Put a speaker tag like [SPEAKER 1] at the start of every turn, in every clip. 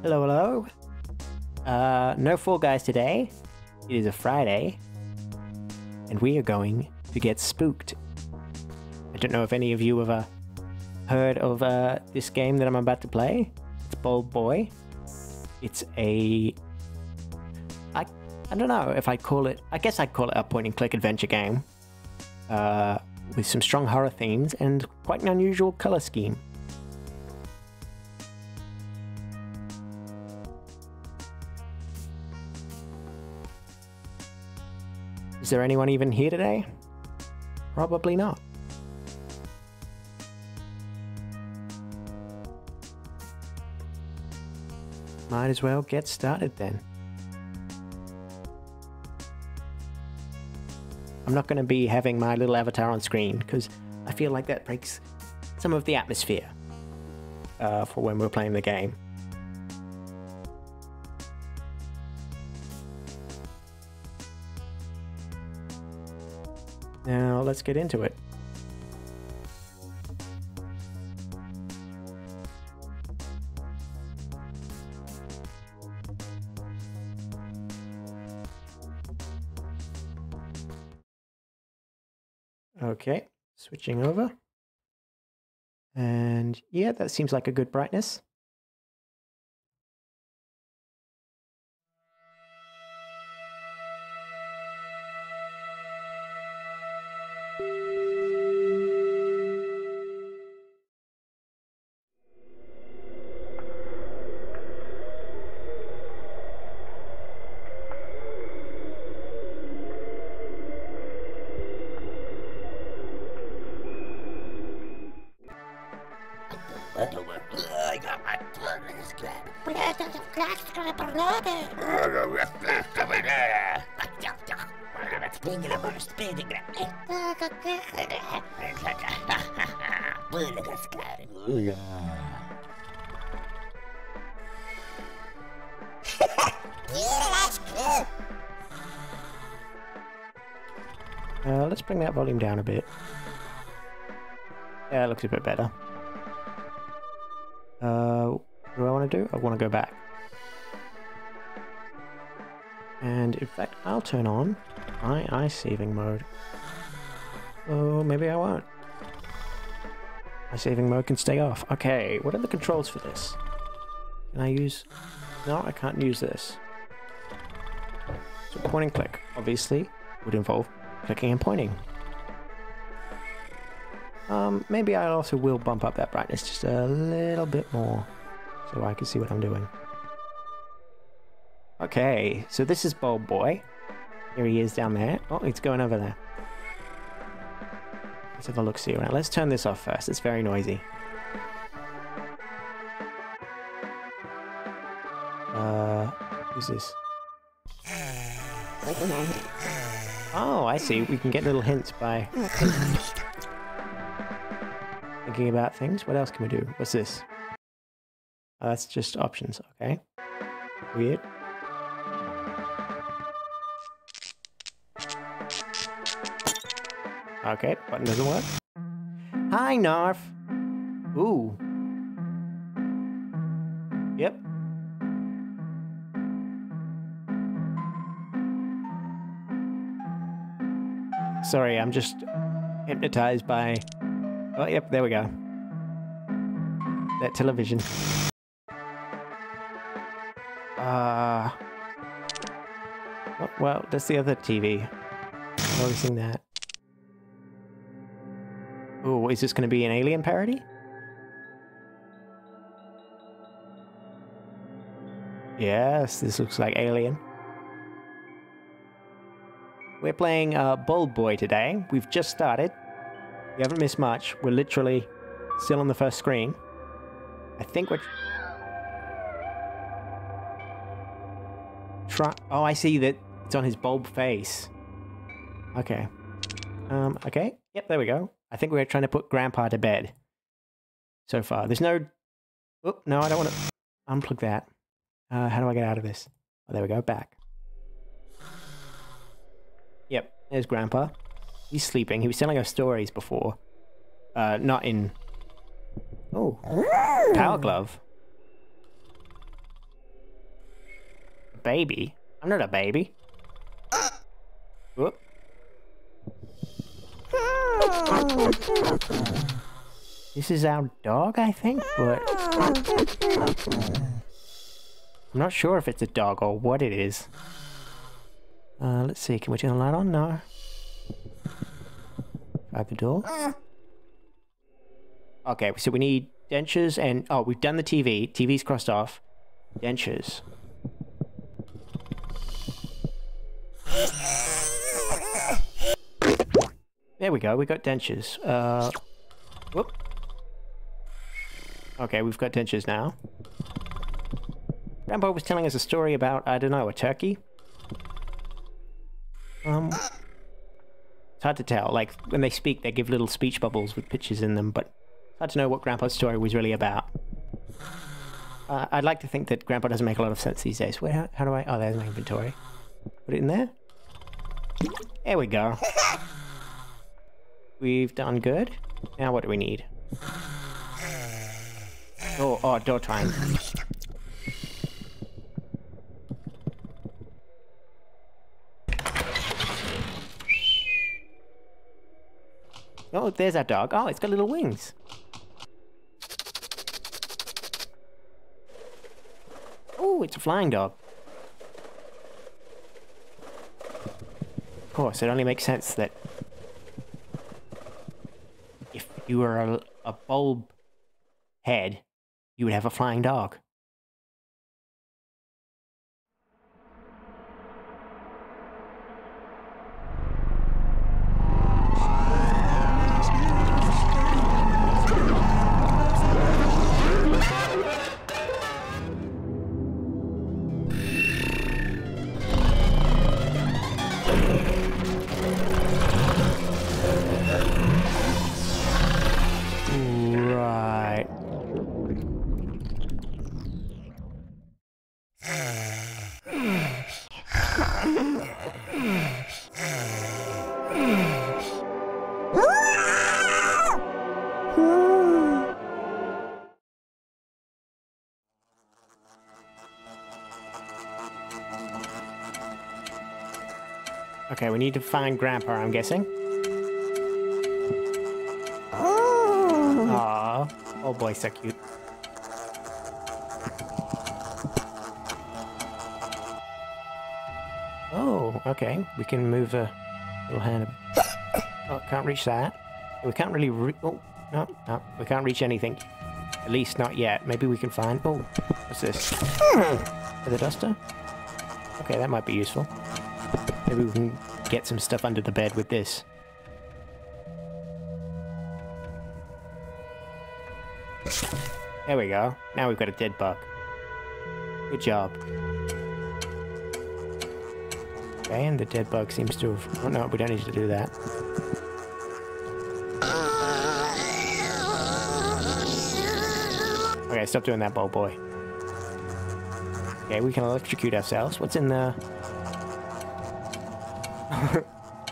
[SPEAKER 1] Hello, hello. Uh, no Fall Guys today. It is a Friday. And we are going to get spooked. I don't know if any of you have uh, heard of uh, this game that I'm about to play. It's Bulb Boy. It's a. I, I don't know if I'd call it. I guess I'd call it a point and click adventure game. Uh, with some strong horror themes and quite an unusual color scheme. Is there anyone even here today? Probably not. Might as well get started then. I'm not going to be having my little avatar on screen because I feel like that breaks some of the atmosphere uh, for when we're playing the game. Now let's get into it. Okay, switching over. And yeah, that seems like a good brightness. My saving mode. Oh, maybe I won't. My saving mode can stay off. Okay, what are the controls for this? Can I use... No, I can't use this. So point and click, obviously, would involve clicking and pointing. Um, maybe I also will bump up that brightness just a little bit more so I can see what I'm doing. Okay, so this is Bulb Boy. Here he is down there. Oh, he's going over there. Let's have a look see around. Let's turn this off first. It's very noisy. Uh, who's this? Oh, I see. We can get little hints by thinking about things. What else can we do? What's this? Oh, that's just options. Okay. Weird. Okay, button doesn't work. Hi, Narf. Ooh. Yep. Sorry, I'm just hypnotized by... Oh, yep, there we go. That television. Uh... Well, that's the other TV. Noticing that. Oh, is this going to be an alien parody? Yes, this looks like Alien. We're playing uh, Bulb Boy today. We've just started. We haven't missed much. We're literally still on the first screen. I think we're... Try oh, I see that it's on his bulb face. Okay. Um, okay. Yep, there we go. I think we're trying to put Grandpa to bed. So far. There's no... Oh, no, I don't want to unplug that. Uh, how do I get out of this? Oh, there we go. Back. Yep, there's Grandpa. He's sleeping. He was telling us stories before. Uh, not in... Oh. Power Glove. baby. I'm not a baby. Whoop. This is our dog, I think, but... I'm not sure if it's a dog or what it is. Uh, let's see, can we turn the light on? No. Try the door. Okay, so we need dentures and... Oh, we've done the TV. TV's crossed off. Dentures. There we go, we got dentures. Uh, whoop. Okay, we've got dentures now. Grandpa was telling us a story about, I don't know, a turkey? Um, it's hard to tell. Like, when they speak, they give little speech bubbles with pictures in them, but it's hard to know what Grandpa's story was really about. Uh, I'd like to think that Grandpa doesn't make a lot of sense these days. Where, how, how do I... Oh, there's my inventory. Put it in there. There we go. We've done good. Now what do we need? Oh, oh, door time. Oh, there's our dog. Oh, it's got little wings. Oh, it's a flying dog. Of course, it only makes sense that you were a, a bulb head, you would have a flying dog. We need to find Grandpa, I'm guessing. Aww. Oh boy, so cute. Oh, okay. We can move a little hand. Oh, can't reach that. We can't really re Oh, no, no. We can't reach anything. At least not yet. Maybe we can find... Oh, what's this? Hmm. The duster? Okay, that might be useful. Maybe we can get some stuff under the bed with this. There we go. Now we've got a dead bug. Good job. And the dead bug seems to have... Oh no, we don't need to do that. Okay, stop doing that, Bulb Boy. Okay, we can electrocute ourselves. What's in the...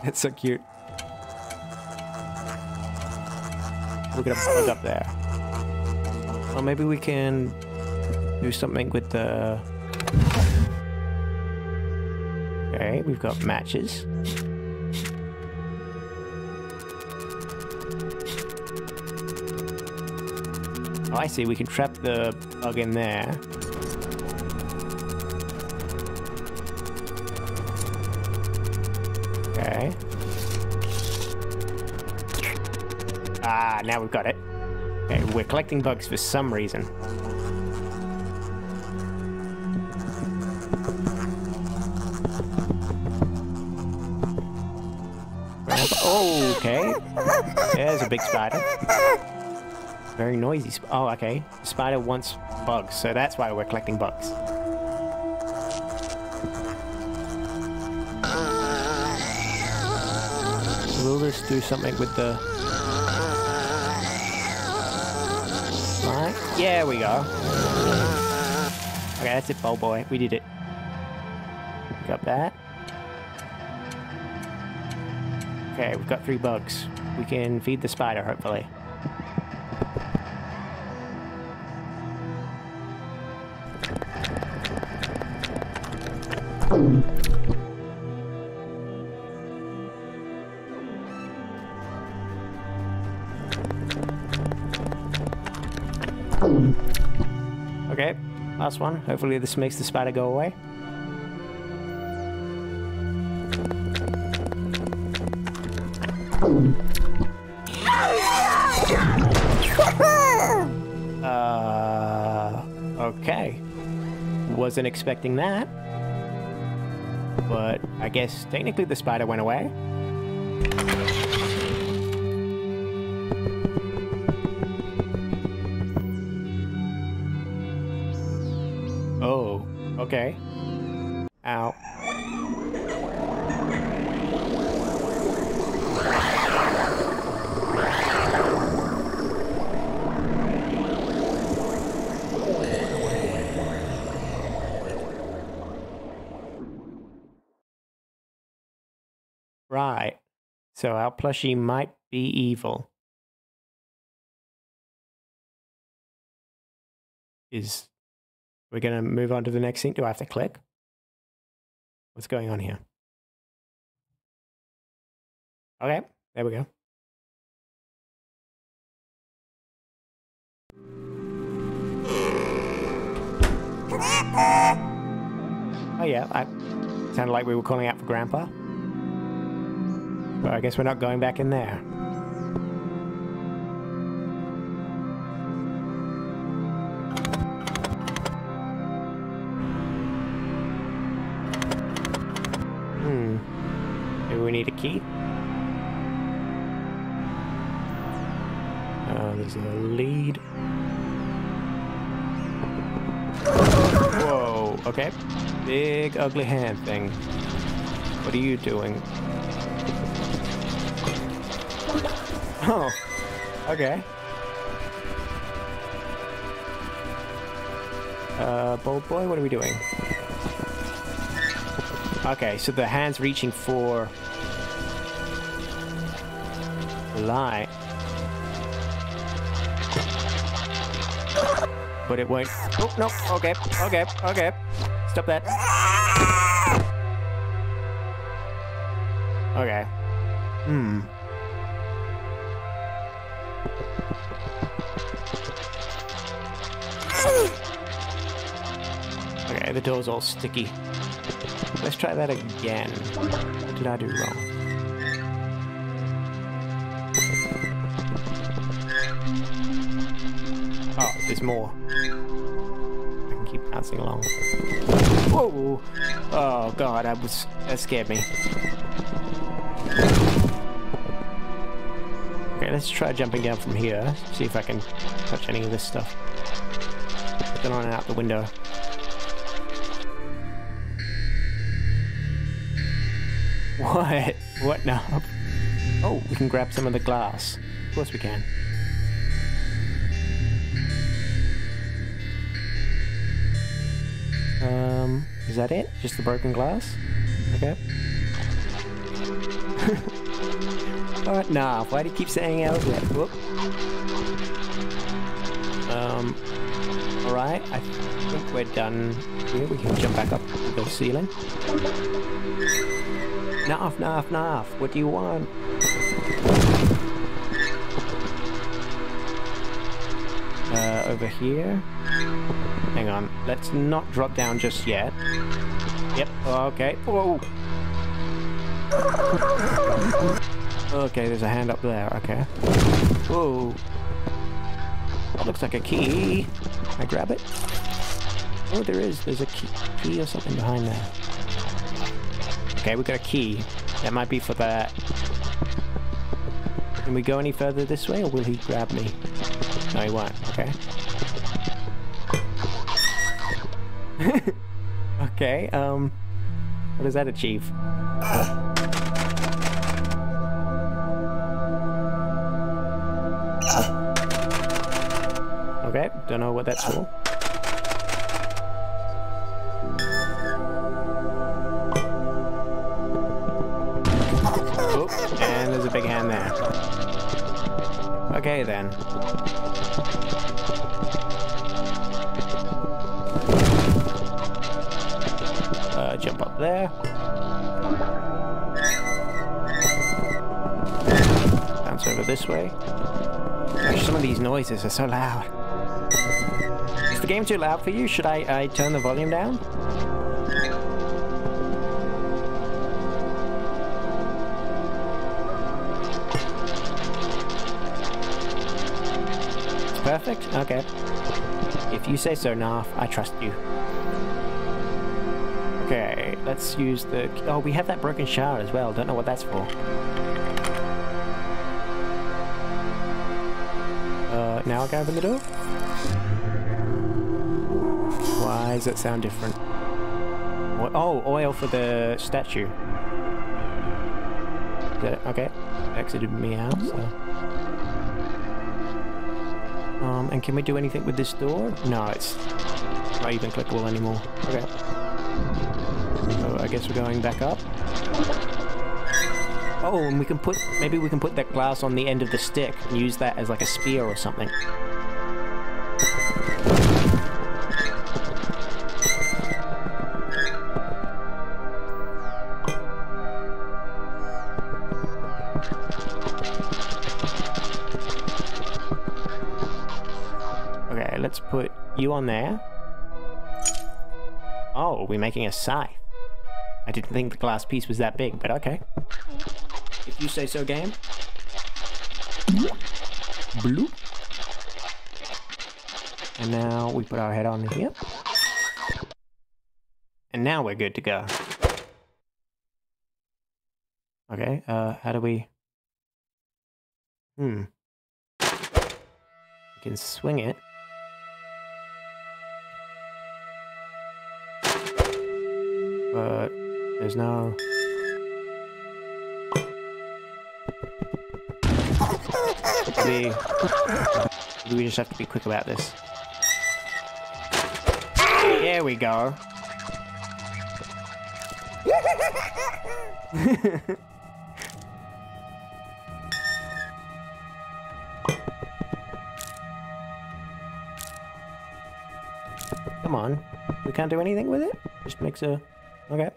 [SPEAKER 1] It's so cute. Look at a bug up there. Well, maybe we can do something with the... Okay, we've got matches. Oh, I see. We can trap the bug in there. Now we've got it. Okay, we're collecting bugs for some reason. Oh, okay. There's a big spider. Very noisy. Oh, okay. Spider wants bugs, so that's why we're collecting bugs. We'll this do something with the... Yeah, we go. Okay, that's it, Bulb Boy. We did it. Got that. Okay, we've got three bugs. We can feed the spider, hopefully. Last one. Hopefully this makes the spider go away. Uh, okay. Wasn't expecting that. But I guess technically the spider went away. So our plushie might be evil. Is we're gonna move on to the next scene? Do I have to click? What's going on here? Okay, there we go. Oh yeah, I sounded like we were calling out for Grandpa. But I guess we're not going back in there. Hmm. Maybe we need a key? Oh, there's a lead. Whoa, okay. Big ugly hand thing. What are you doing? Oh, okay. Uh, Bulb Boy, what are we doing? Okay, so the hand's reaching for light. But it won't. Oh, no. Okay, okay, okay. Stop that. Okay. Hmm. The door's all sticky. Let's try that again. What did I do wrong? Oh, there's more. I can keep bouncing along. Whoa! Oh god, that was that scared me. Okay, let's try jumping down from here. See if I can touch any of this stuff. Looking on and out the window. What? What now? Oh, we can grab some of the glass. Of course we can. Um, is that it? Just the broken glass? Okay. Alright, nah, why do you keep saying outlet? Whoop. Um, alright, I think we're done here. We can jump back up to the ceiling. Narf, Narf, Narf. What do you want? Uh, over here. Hang on. Let's not drop down just yet. Yep. Okay. Whoa. Okay, there's a hand up there. Okay. Whoa. Looks like a key. Can I grab it? Oh, there is. There's a key, key or something behind there. Okay, we got a key. That might be for that. Can we go any further this way, or will he grab me? No, he won't. Okay. okay, um... What does that achieve? Okay, don't know what that's for. Okay then. Uh, jump up there. Bounce over this way. Gosh, some of these noises are so loud. Is the game too loud for you? Should I, I turn the volume down? Perfect? Okay. If you say so, Narf, I trust you. Okay, let's use the... Oh, we have that broken shard as well. Don't know what that's for. Uh, now I can open the door? Why does it sound different? What? Oh, oil for the statue. Okay. Exited me out, so... Um, and can we do anything with this door? No, it's not even clickable anymore. Okay. So I guess we're going back up. Oh, and we can put, maybe we can put that glass on the end of the stick and use that as like a spear or something. You on there. Oh, we're making a scythe. I didn't think the glass piece was that big, but okay. If you say so, game. Bloop. And now we put our head on here. And now we're good to go. Okay, uh, how do we... Hmm. We can swing it. But there's no... Maybe, maybe we just have to be quick about this. There we go. Come on. We can't do anything with it? Just makes a... Okay.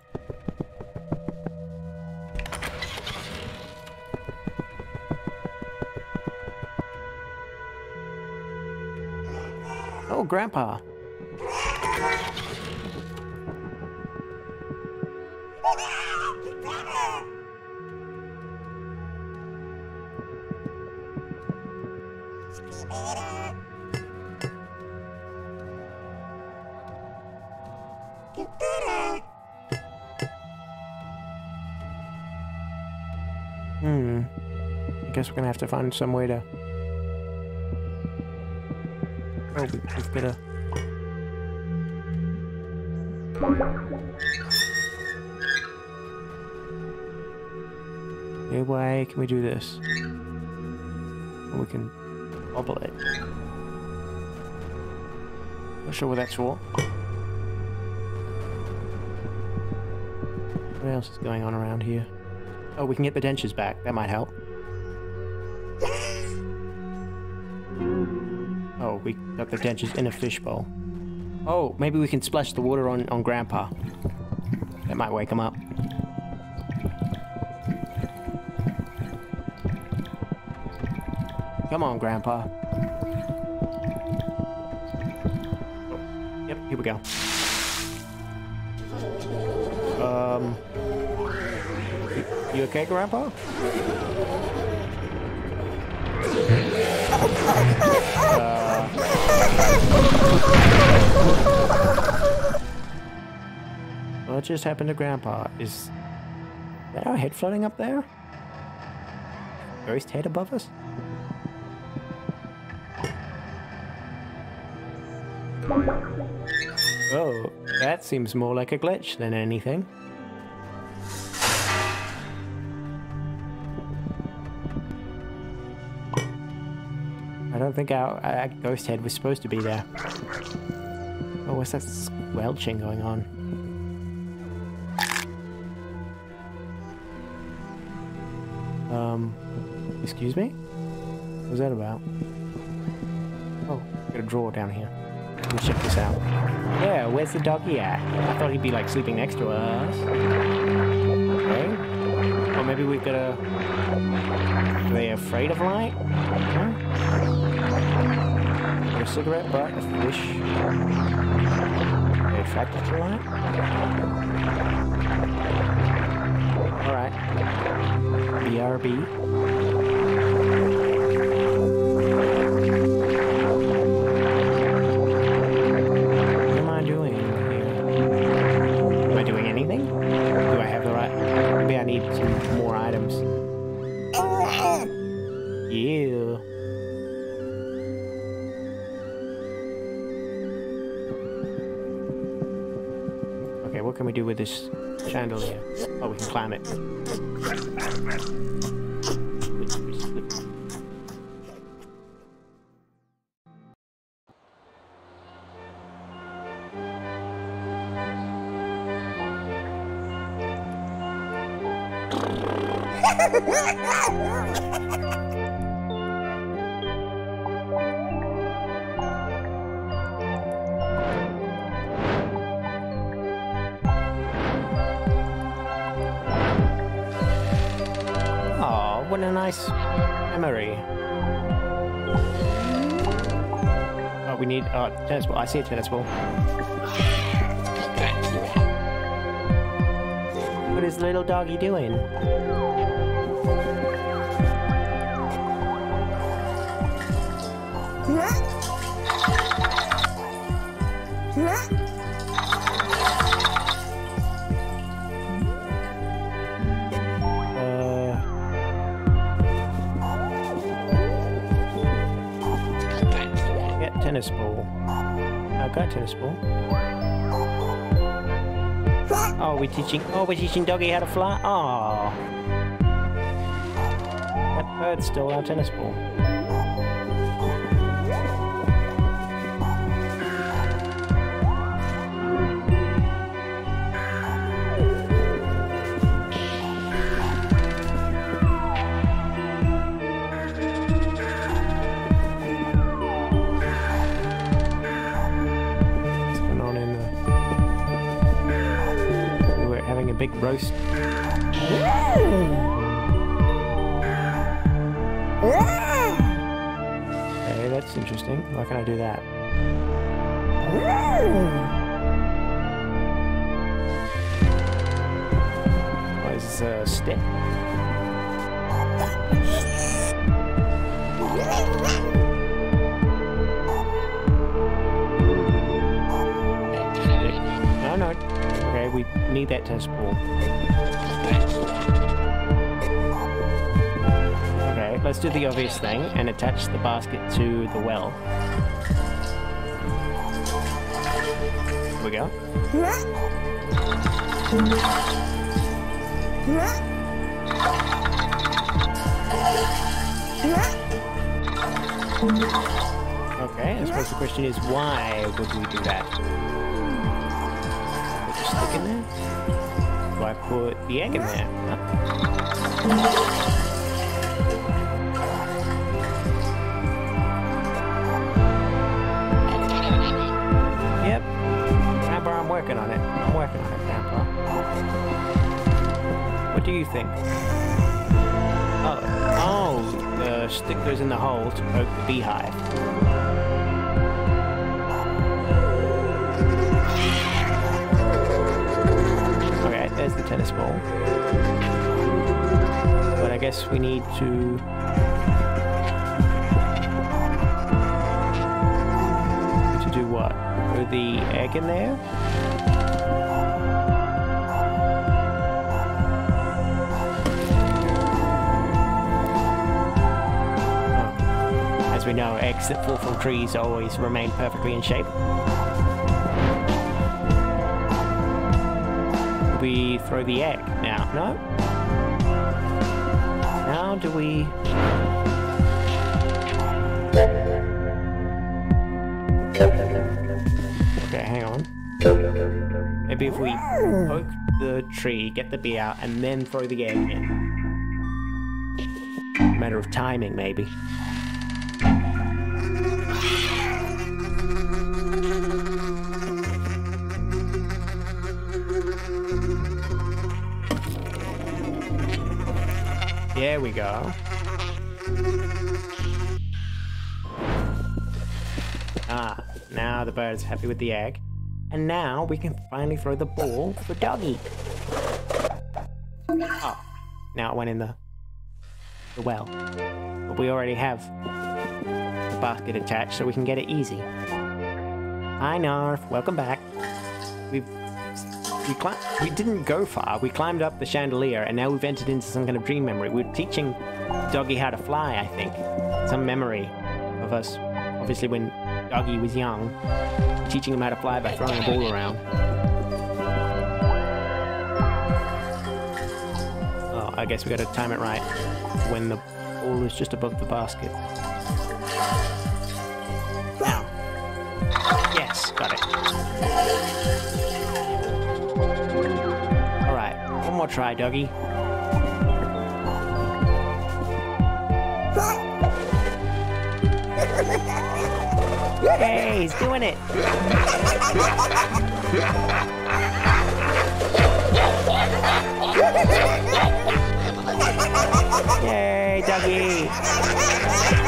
[SPEAKER 1] Oh, Grandpa. Guess we're gonna have to find some way to. Oh, we- we've got. Okay, why can we do this? We can bobble it. Not sure what that's for. What else is going on around here? Oh, we can get the dentures back. That might help. Oh, we got the dentures in a fishbowl. Oh, maybe we can splash the water on, on Grandpa. That might wake him up. Come on, Grandpa. Yep, here we go. Um... You okay, Grandpa? What just happened to Grandpa? Is that our head floating up there? Ghost head above us? Oh, that seems more like a glitch than anything. Think our, our ghost head was supposed to be there. Oh, what's that squelching going on? Um, excuse me? What was that about? Oh, got a drawer down here. Let me check this out. Yeah, where's the doggy at? I thought he'd be like sleeping next to us. Okay. Or maybe we've got a... Are they afraid of light? Cigarette butt, um, a fish. Are they attracted to light? Alright. BRB. Oh, oh, tennis ball. I see a tennis ball. What is little doggy doing? I've got tennis ball. Oh, we're teaching. Oh, we're teaching doggy how to fly. Oh, that bird stole our tennis ball. Big roast. Okay, that's interesting. Why can I do that? Oh, is this uh, a stick? Need that tennis ball. Okay, let's do the obvious thing and attach the basket to the well. Here we go. Okay, I suppose the question is why would we do that? Do I put the egg in there? Yep. Grandpa, I'm working on it. I'm working on it, Grandpa. What do you think? Oh, oh, the stick goes in the hole to poke the beehive. Tennis ball. But I guess we need to... To do what? Put the egg in there? As we know, eggs that fall from trees always remain perfectly in shape. We throw the egg now, no? How do we... Okay, hang on. Maybe if we poke the tree, get the bee out, and then throw the egg in. Matter of timing, maybe. There we go. Ah, now the bird's happy with the egg. And now we can finally throw the ball for Doggy. Oh, now it went in the, the well. But we already have the basket attached so we can get it easy. Hi Narf, welcome back. We've we we didn't go far. We climbed up the chandelier and now we've entered into some kind of dream memory. We're teaching Doggy how to fly, I think. Some memory of us. Obviously when Doggy was young, teaching him how to fly by throwing a ball around. Oh, I guess we gotta time it right when the ball is just above the basket. Now. Yes, got it. More try, Dougie. Hey, he's doing it. Yay, Dougie.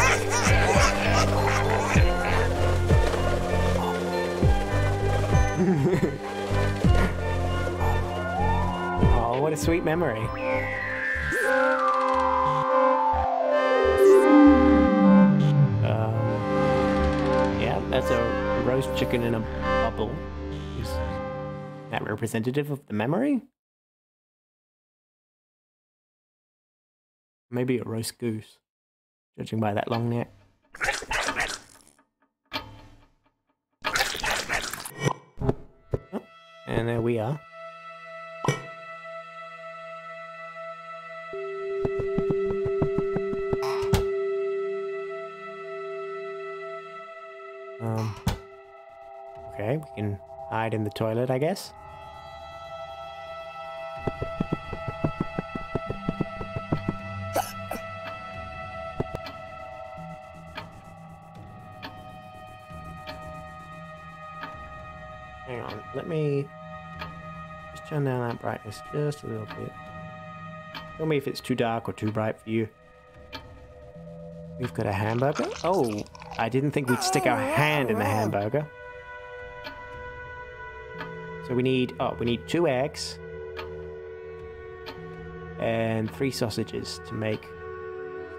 [SPEAKER 1] Sweet memory. Um, yeah, that's a roast chicken in a bubble. Is that representative of the memory? Maybe a roast goose, judging by that long neck. Oh, and there we are. Can hide in the toilet, I guess. Hang on, let me just turn down that brightness just a little bit. Tell me if it's too dark or too bright for you. We've got a hamburger. Oh, I didn't think we'd stick our hand in the hamburger. So we need, oh, we need two eggs and three sausages to make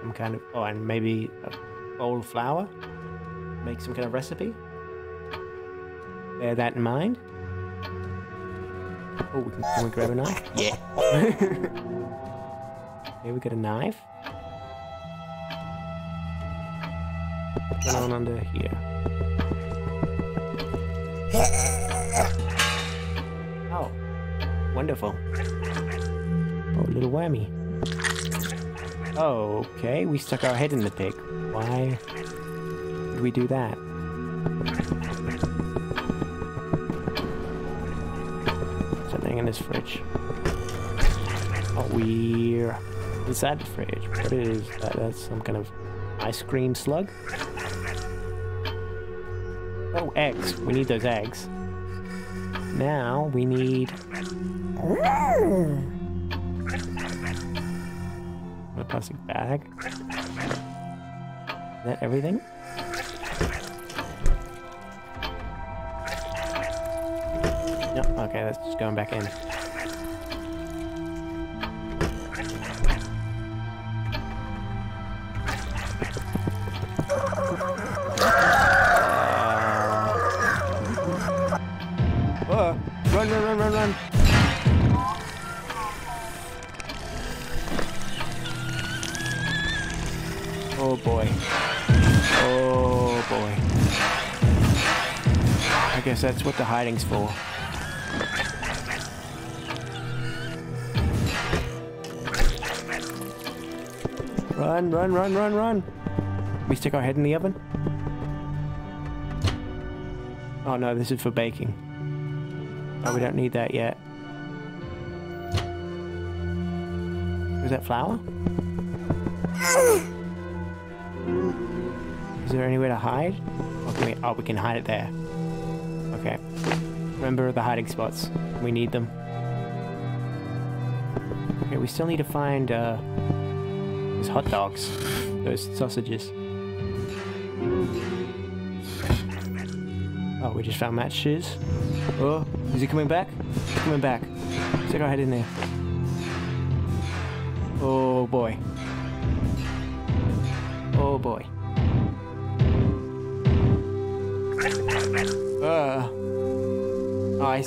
[SPEAKER 1] some kind of, oh, and maybe a bowl of flour. Make some kind of recipe. Bear that in mind. Oh, we can, can we grab a knife? Yeah. Here we got a knife. On under here? wonderful. Oh, little whammy. Oh, okay, we stuck our head in the pig. Why did we do that? Something in this fridge. Oh, we're inside the fridge. What is that? That's some kind of ice cream slug? Oh, eggs. We need those eggs. Now we need. A plastic bag. Is that everything? No, okay, that's just going back in. Guess that's what the hiding's for. Run, run, run, run, run. We stick our head in the oven? Oh no, this is for baking. Oh, we don't need that yet. Is that flour? Is there anywhere to hide? Okay, oh, we can hide it there. Remember the hiding spots. We need them. Okay, we still need to find uh, Those hot dogs. Those sausages. Oh, we just found Matt's shoes. Oh, is he coming back? He's coming back. Stick our head in there.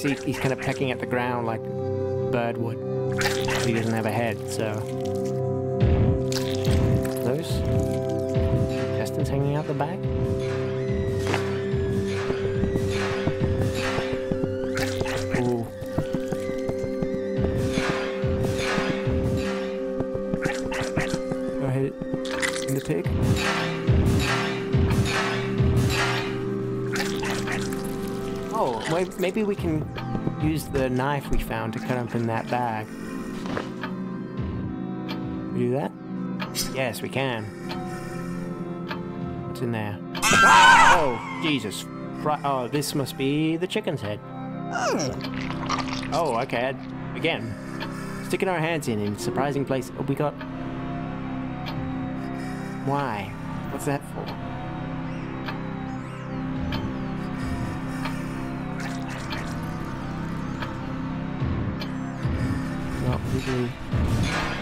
[SPEAKER 1] He's kind of pecking at the ground like a bird would. He doesn't have a head, so. Those? Justin's hanging out the back? Maybe we can use the knife we found to cut open that bag. We do that? Yes, we can. What's in there? Oh, Jesus. Oh, this must be the chicken's head. Oh, okay. Again, sticking our hands in in surprising places. Oh, we got. Why? What's that for?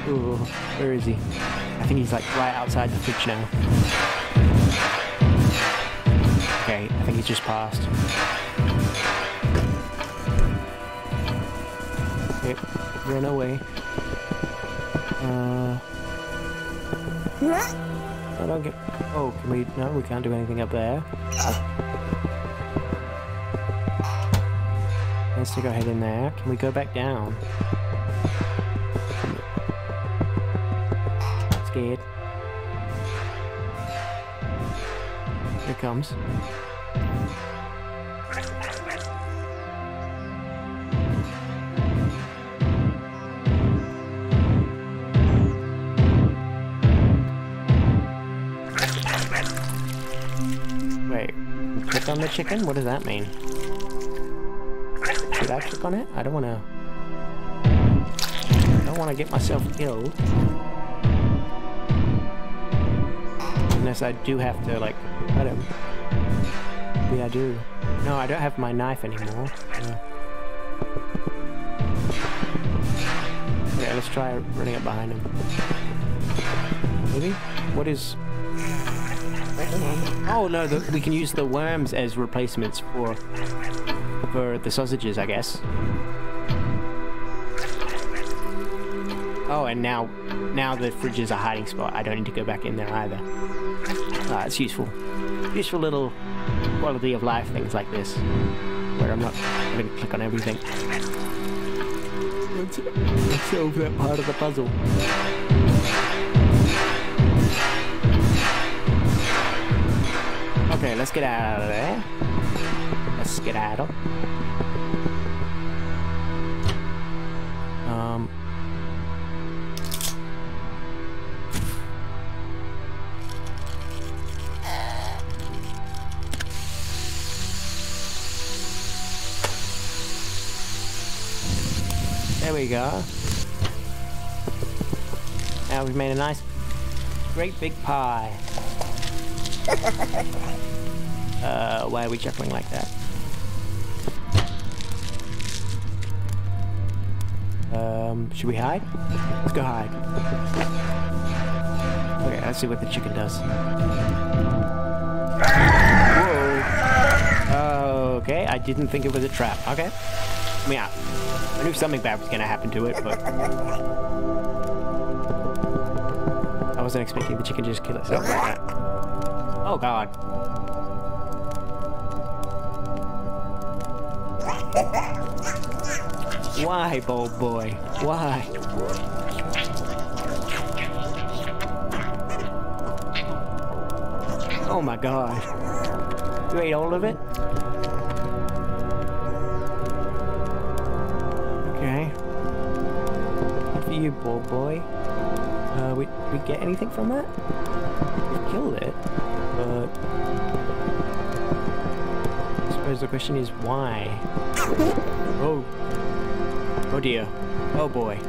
[SPEAKER 1] Ooh, where is he? I think he's like right outside the fridge now. Okay, I think he's just passed. Yep, run away. Uh, I don't get. Oh, can we? No, we can't do anything up there. Let's stick our head in there. Can we go back down? Scared. Here it comes. Wait, click on the chicken? What does that mean? Should I click on it? I don't want to. I don't want to get myself killed. Unless I do have to, like, cut him. Yeah, I do. No, I don't have my knife anymore. Uh, okay, let's try running up behind him. Maybe? What is... Oh no, the, we can use the worms as replacements for for the sausages, I guess. Oh, and now now the fridge is a hiding spot. I don't need to go back in there either. Ah, it's useful. Useful little quality of life things like this, where I'm not having to click on everything. Let's, let's solve that part of the puzzle. Okay, let's get out of there. Let's get out of. We go. Now we've made a nice, great big pie. Uh, why are we chuckling like that? Um, should we hide? Let's go hide. Okay, let's see what the chicken does. Whoa. Okay, I didn't think it was a trap. Okay. I mean, I, I knew something bad was gonna happen to it, but... I wasn't expecting the chicken just kill itself like that. Oh god. Why, Bulb Boy? Why? Oh my god. You ate all of it? Bulb Boy. Uh, we, we get anything from that? We killed it, but... I suppose the question is why? Oh. Oh dear. Oh boy.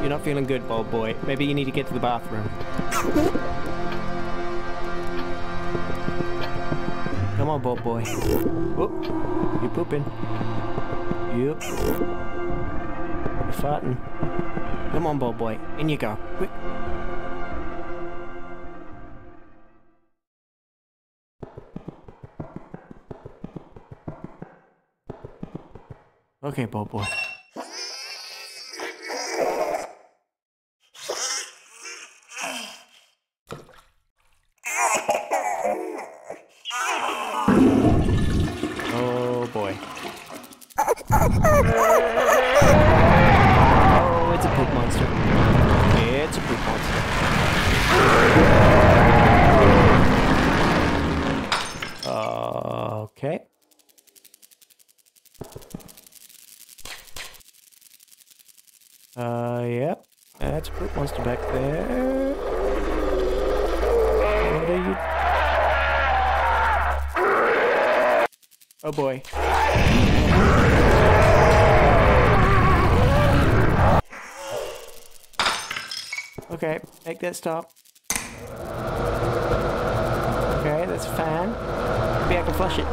[SPEAKER 1] you're not feeling good, Bulb Boy. Maybe you need to get to the bathroom. Come on, Bulb Boy. Whoop. You pooping. Yep. You're farting. Come on, Bulb Boy. In you go. Quick. Okay, Bulb Boy. Okay, make that stop. Okay, that's fan. Maybe I can flush it.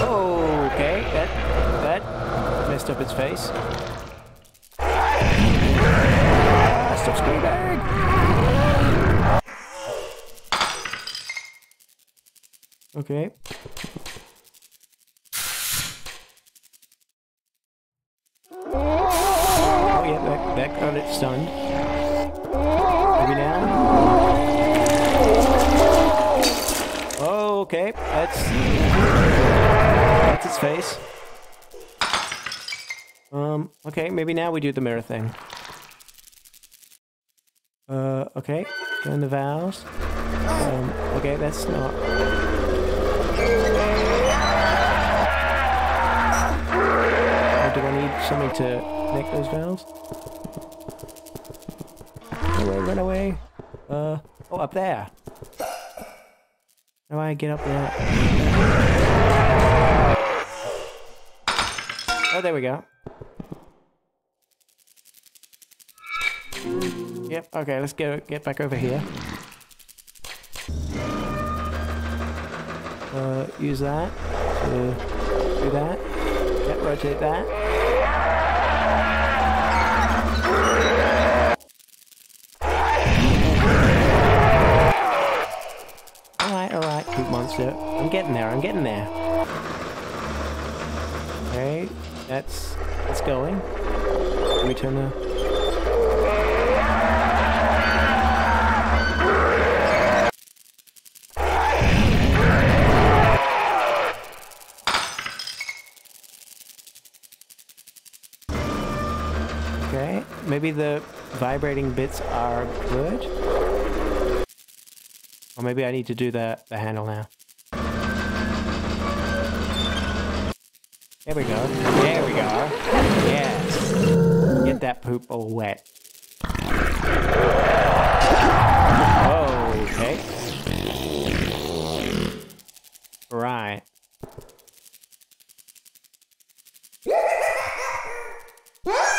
[SPEAKER 1] Oh, okay, that that messed up its face. Maybe now we do the mirror thing. Uh, okay. Turn the valves. Um, okay, that's not... Do I need something to connect those valves? Run away, run away. Uh, oh, up there. How do I get up there? Oh, there we go. Yep, okay, let's get, get back over here. Uh, use that to do that. Yep, rotate that. Alright, alright, poop monster. I'm getting there, I'm getting there. Okay, that's that's going. Let me turn the maybe the vibrating bits are good. Or maybe I need to do the, the handle now. There we go. There we go. Yes. Get that poop all wet. Okay. Right.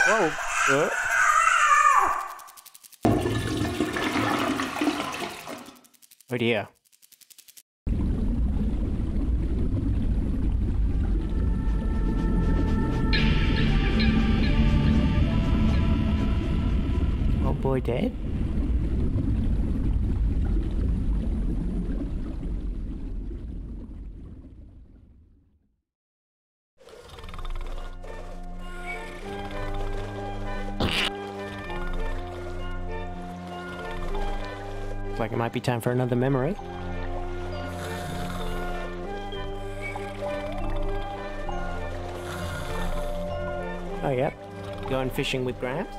[SPEAKER 1] Oh. Uh. Oh boy dead? It might be time for another memory. Oh, yep. Going fishing with Gramps.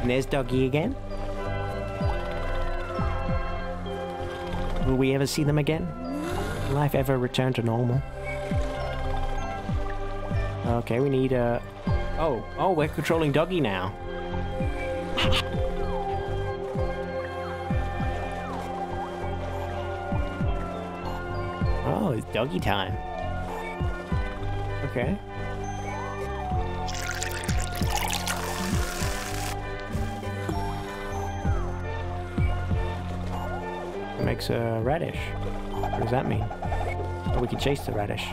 [SPEAKER 1] And there's Doggy again. Will we ever see them again? Life ever return to normal? Okay, we need a... Oh, oh, we're controlling Doggy now. doggy time. Okay. It makes a radish. What does that mean? Oh, we can chase the radish.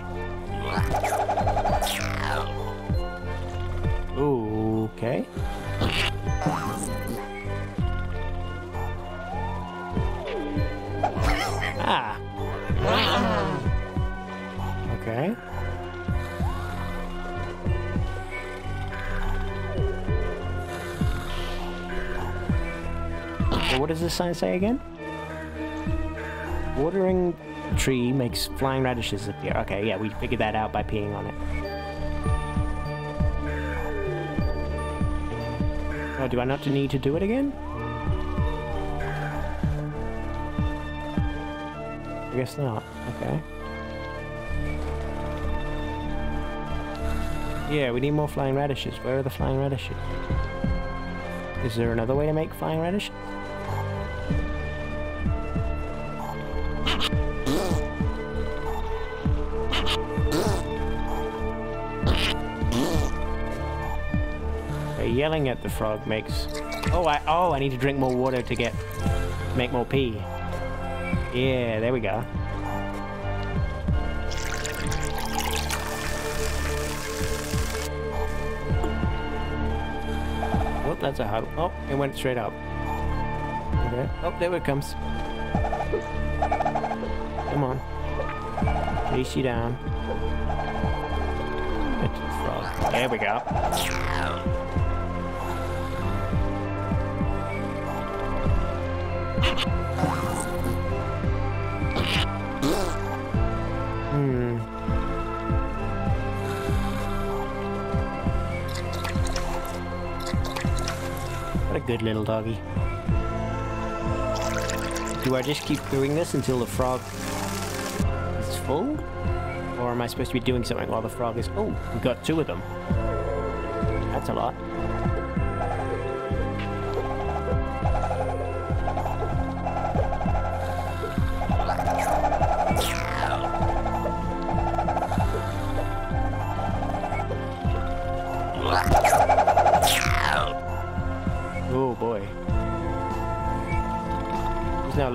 [SPEAKER 1] Ooh, okay. Does this sign say again? Watering tree makes flying radishes appear. Okay, yeah, we figured that out by peeing on it. Oh, do I not need to do it again? I guess not. Okay. Yeah, we need more flying radishes. Where are the flying radishes? Is there another way to make flying radishes? Yelling at the frog makes... Oh, I oh I need to drink more water to get make more pee. Yeah, there we go. Oh, that's a hard. Oh, it went straight up. Okay. Oh, there it comes. Come on. Chase you down. There we go. Good little doggy. Do I just keep doing this until the frog is full? Or am I supposed to be doing something while the frog is... Oh, we've got two of them. That's a lot.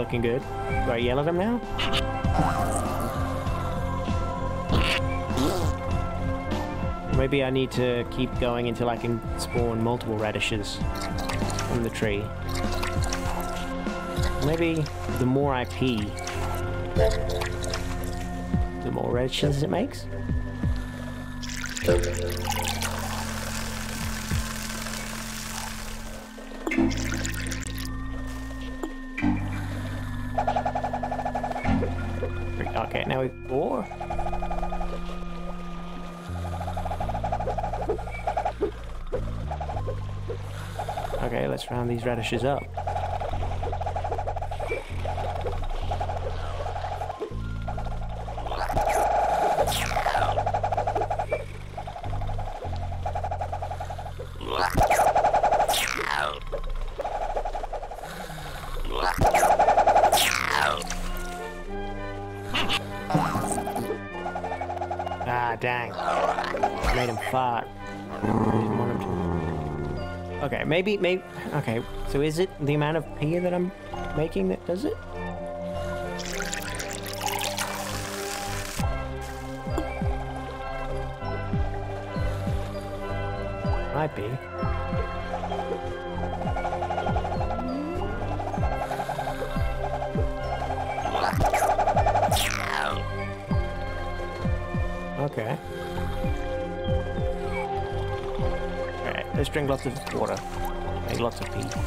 [SPEAKER 1] Looking good. Do I yell at him now? Maybe I need to keep going until I can spawn multiple radishes from the tree. Maybe the more I pee, the more radishes it makes? Radishes up. Ah, dang. Made him fart. Okay, maybe, maybe, okay, so is it the amount of pee that I'm making that does it? Might be. Okay. Alright, let's drink lots of water with lots of people.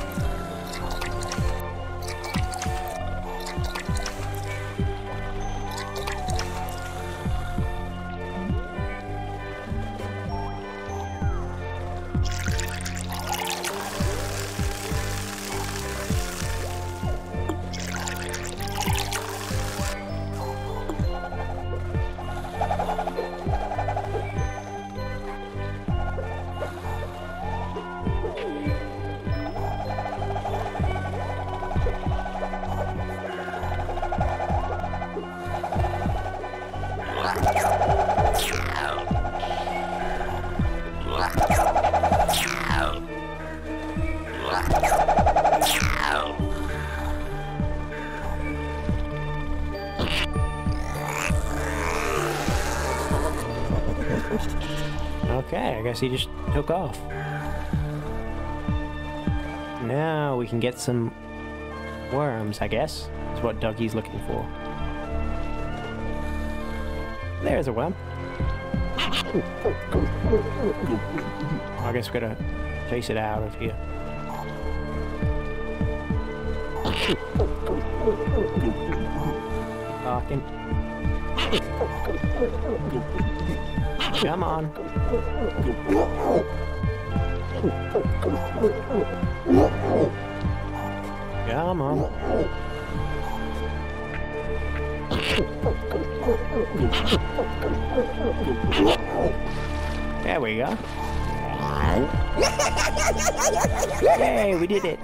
[SPEAKER 1] Ooh. Guess he just took off. Now we can get some worms, I guess. Is what Dougie's looking for. There's a worm. I guess we gotta chase it out of here. Barking. Come on. Come on. There we go. Yay, we did it.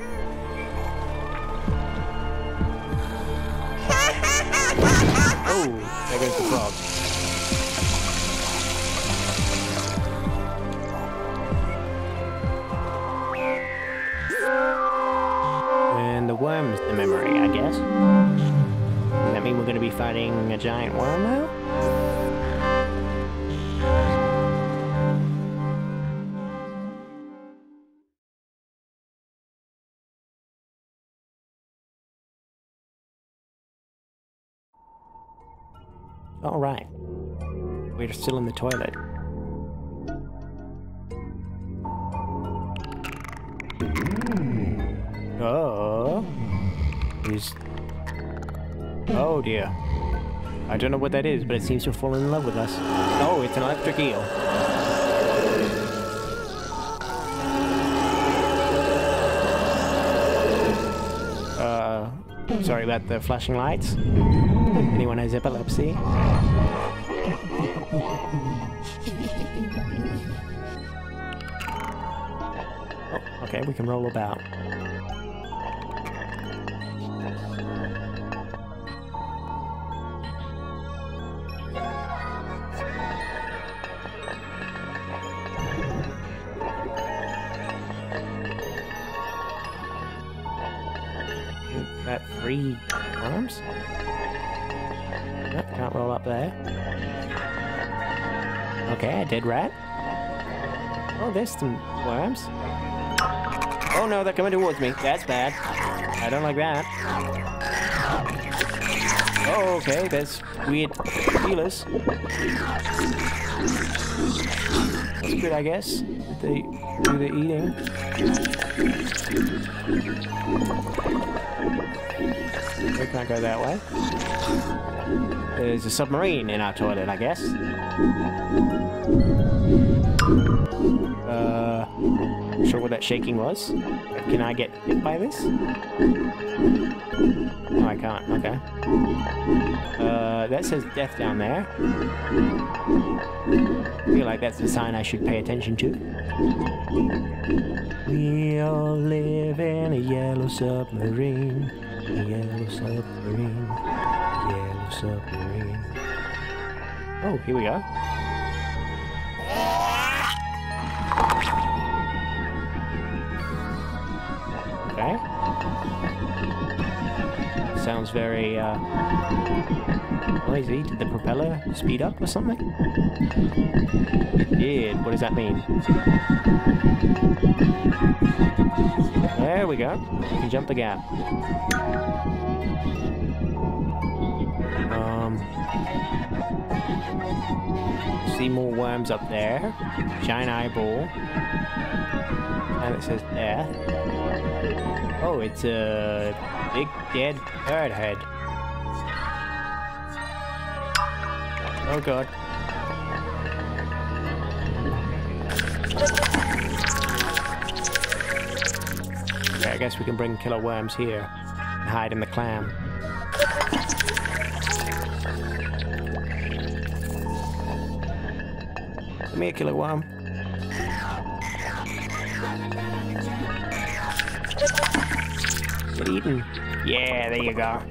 [SPEAKER 1] Fighting a giant worm now? All right. We're still in the toilet. Hmm. Oh. He's. Oh dear. I don't know what that is, but it seems to have fallen in love with us. Oh, it's an electric eel. Uh, sorry about the flashing lights. Anyone has epilepsy? Oh, okay, we can roll about. Okay, a dead rat. Oh, there's some worms. Oh no, they're coming towards me. That's bad. I don't like that. Oh, okay, there's weird feelers. That's good, I guess. They do the eating. We can't go that way. There's a submarine in our toilet, I guess. Uh, sure what that shaking was. Can I get hit by this? No, I can't. Okay. Uh, that says death down there. I feel like that's a sign I should pay attention to. We all live in a yellow submarine. A yellow submarine. A yellow submarine. Oh, here we go. Okay. Sounds very uh, noisy. Did the propeller speed up or something? It did. What does that mean? There we go. We can jump the gap. Um, see more worms up there. Giant eyeball. And it says death. Oh, it's a big dead bird head. Oh god. Yeah, I guess we can bring killer worms here and hide in the clam. Come here, killer worm. Get eaten. Yeah, there you go.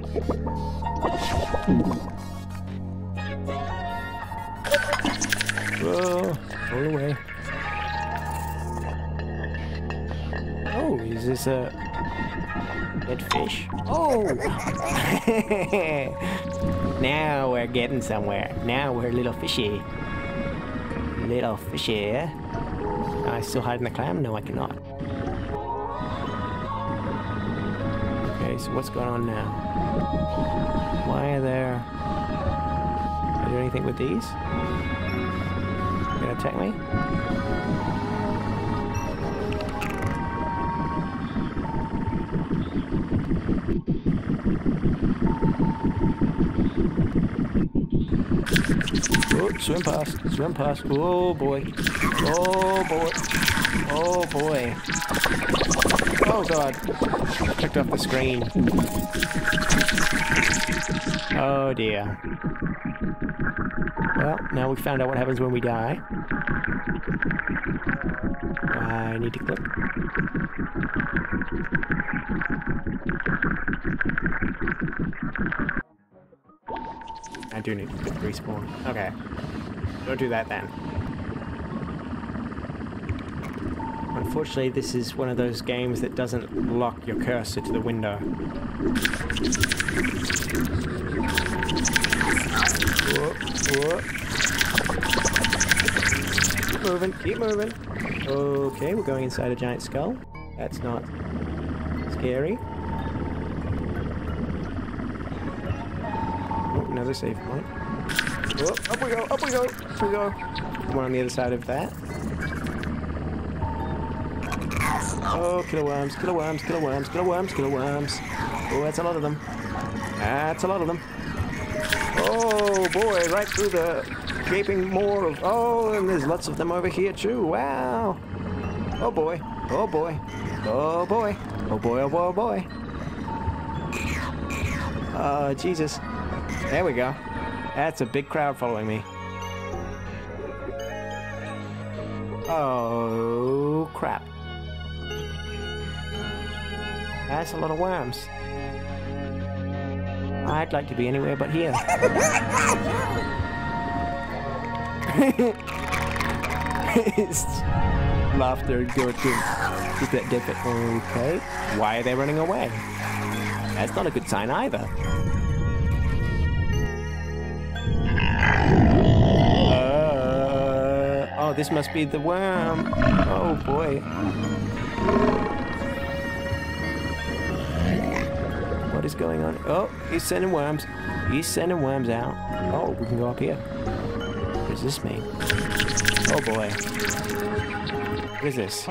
[SPEAKER 1] Whoa, roll away. Oh, is this a dead fish? Oh! now we're getting somewhere. Now we're a little fishy. little fishy. Can I still hide in the clam? No, I cannot. Okay, so what's going on now? Why are there... Is there anything with these? Gonna attack me? Swim past, swim past. Oh boy. Oh boy. Oh boy. Oh god. Picked off the screen. Oh dear. Well, now we found out what happens when we die. I need to click. Do need to respawn. Okay. Don't do that then. Unfortunately, this is one of those games that doesn't lock your cursor to the window. Keep moving, keep moving. Okay, we're going inside a giant skull. That's not scary. Another save point. Oh, up we go, up we go, up we go. One on the other side of that. Oh, killer worms, killer worms, killer worms, killer worms, killer worms. Oh, that's a lot of them. That's a lot of them. Oh boy, right through the gaping maw of. Oh, and there's lots of them over here too. Wow. Oh boy. Oh boy. Oh boy. Oh boy. Oh boy. Oh boy. Oh Jesus. There we go. That's a big crowd following me. Oh crap. That's a lot of worms. I'd like to be anywhere but here. It's laughter and go to get that different. Okay. Why are they running away? That's not a good sign either. Oh, this must be the worm. Oh boy. What is going on? Oh, he's sending worms. He's sending worms out. Oh, we can go up here. What does this mean? Oh boy. What is this?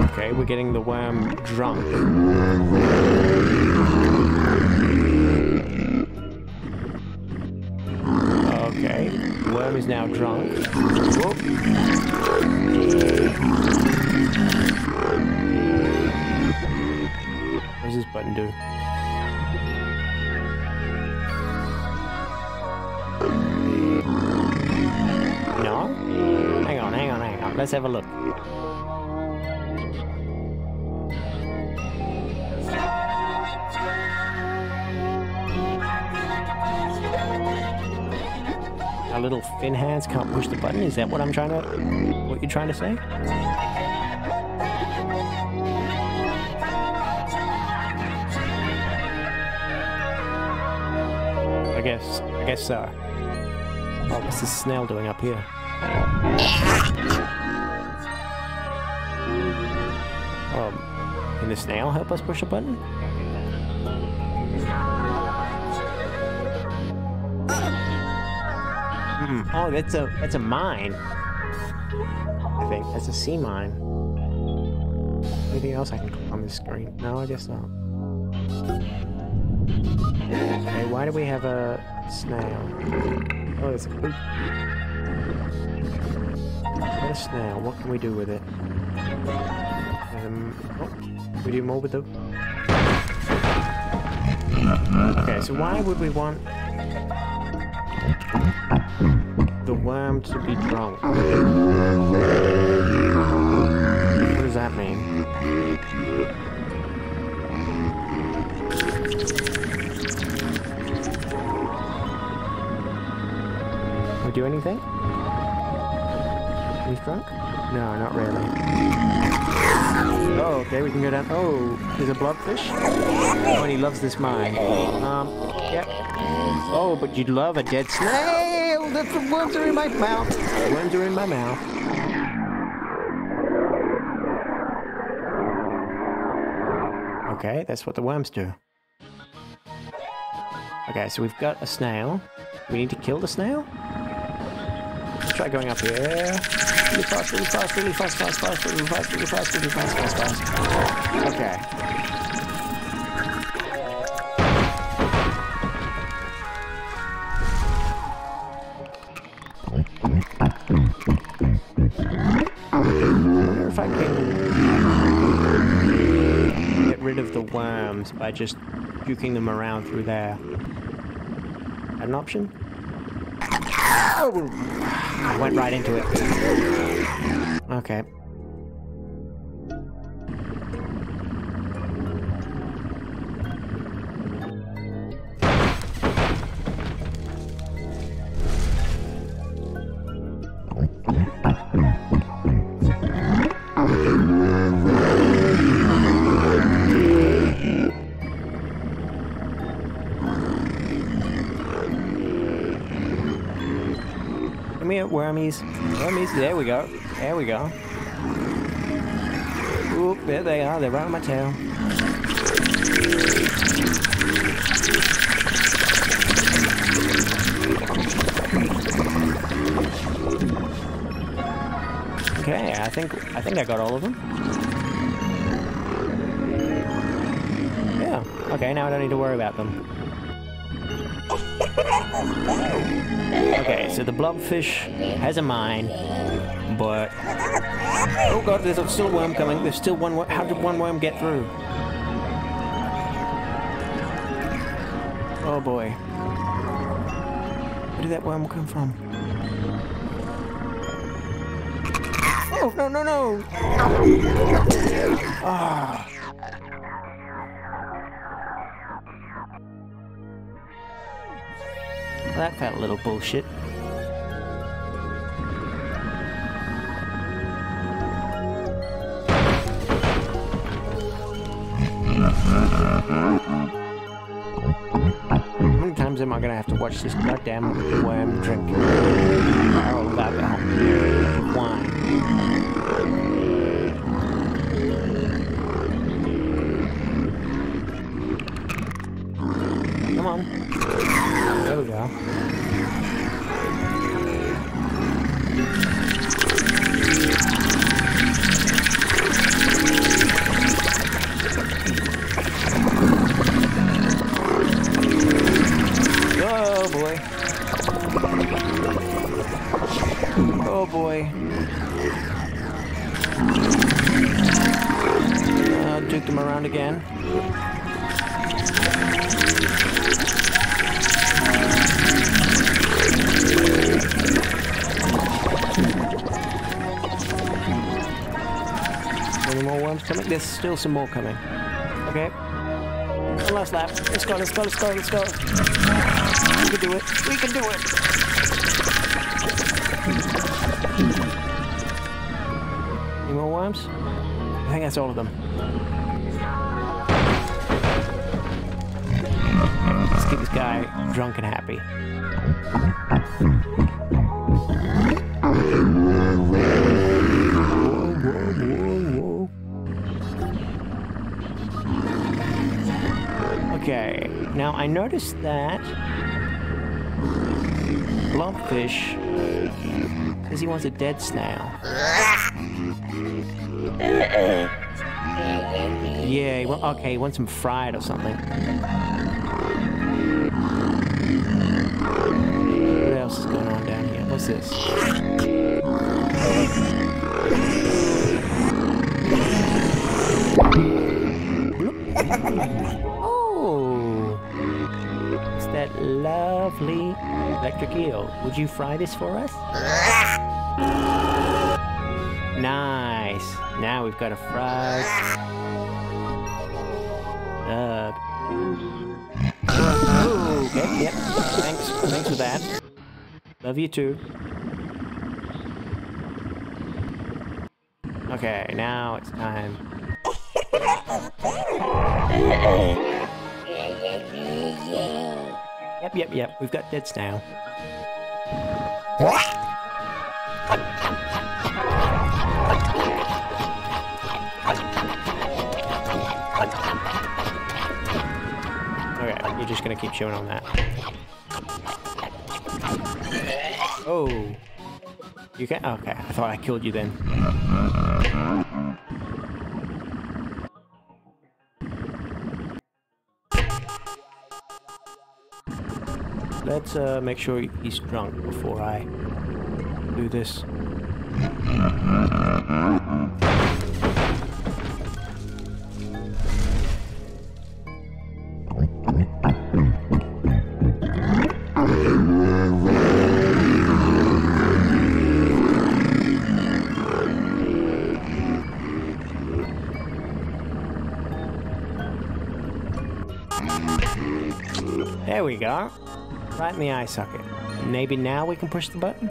[SPEAKER 1] Okay, we're getting the worm drunk. Worm is now drunk. Whoop. What does this button do? No? Hang on, hang on, hang on. Let's have a look. Little thin hands can't push the button. Is that what I'm trying to... What you're trying to say? I guess. I guess so. Oh, what's this snail doing up here? Um, can the snail help us push a button? Oh, that's a that's a mine. I think that's a sea mine. Anything else I can click on this screen? No, I guess not. Okay, why do we have a snail? Oh, it's a. What a snail. What can we do with it? Um, oh, we do more with the... Okay, so why would we want the worm to be drunk? What does that mean? We do anything? He's drunk? No, not really. Oh, okay, we can go down. Oh, there's a blobfish. Oh, and he loves this mine. Um, yep. Oh, but you'd love a dead The the worms are in my mouth. Worms are in my mouth. Okay, that's what the worms do. Okay, so we've got a snail. We need to kill the snail? Let's try going up here. Really fast, really fast, really fast, fast, fast, really fast, really fast, really fast, fast, fast. Okay. By just juking them around through there. An option? I went right into it. Okay. There we go. There we go. Oop, there they are. They're right on my tail. Okay, I think I think I got all of them. Yeah. Okay, now I don't need to worry about them. Okay, so the blobfish has a mine, but oh god, there's still a worm coming. There's still one. wor- How did one worm get through? Oh boy, where did that worm come from? Oh no no no! Ah. That felt a little bullshit. How many times am I gonna have to watch this goddamn worm drink barrel of alcohol? Wine. Still some more coming. Okay. One last lap. Let's go, let's go, let's go, let's go. We can do it. We can do it. Any more worms? I think that's all of them. Let's keep this guy drunk and happy. I noticed that Blobfish says he wants a dead snail. Yeah, wa- okay, he wants him fried or something. What else is going on down here? What's this? Electric eel. Would you fry this for us? Nice. Now we've got a. Uh. Oh, okay, yep. Thanks. Thanks for that. Love you too. Okay, now it's time Yep. We've got dead now. Okay, you're just gonna keep chewing on that. Oh. You can- okay, I thought I killed you then. Uh, make sure he's drunk before I do this. There we go. Right in the eye socket. Maybe now we can push the button?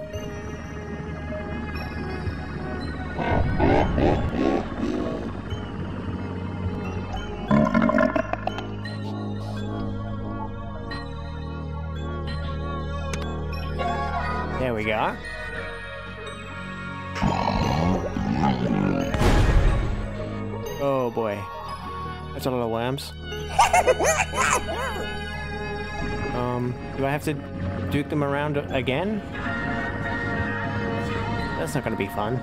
[SPEAKER 1] There we go. Oh boy. That's a lot of worms. Do I have to duke them around again? That's not gonna be fun.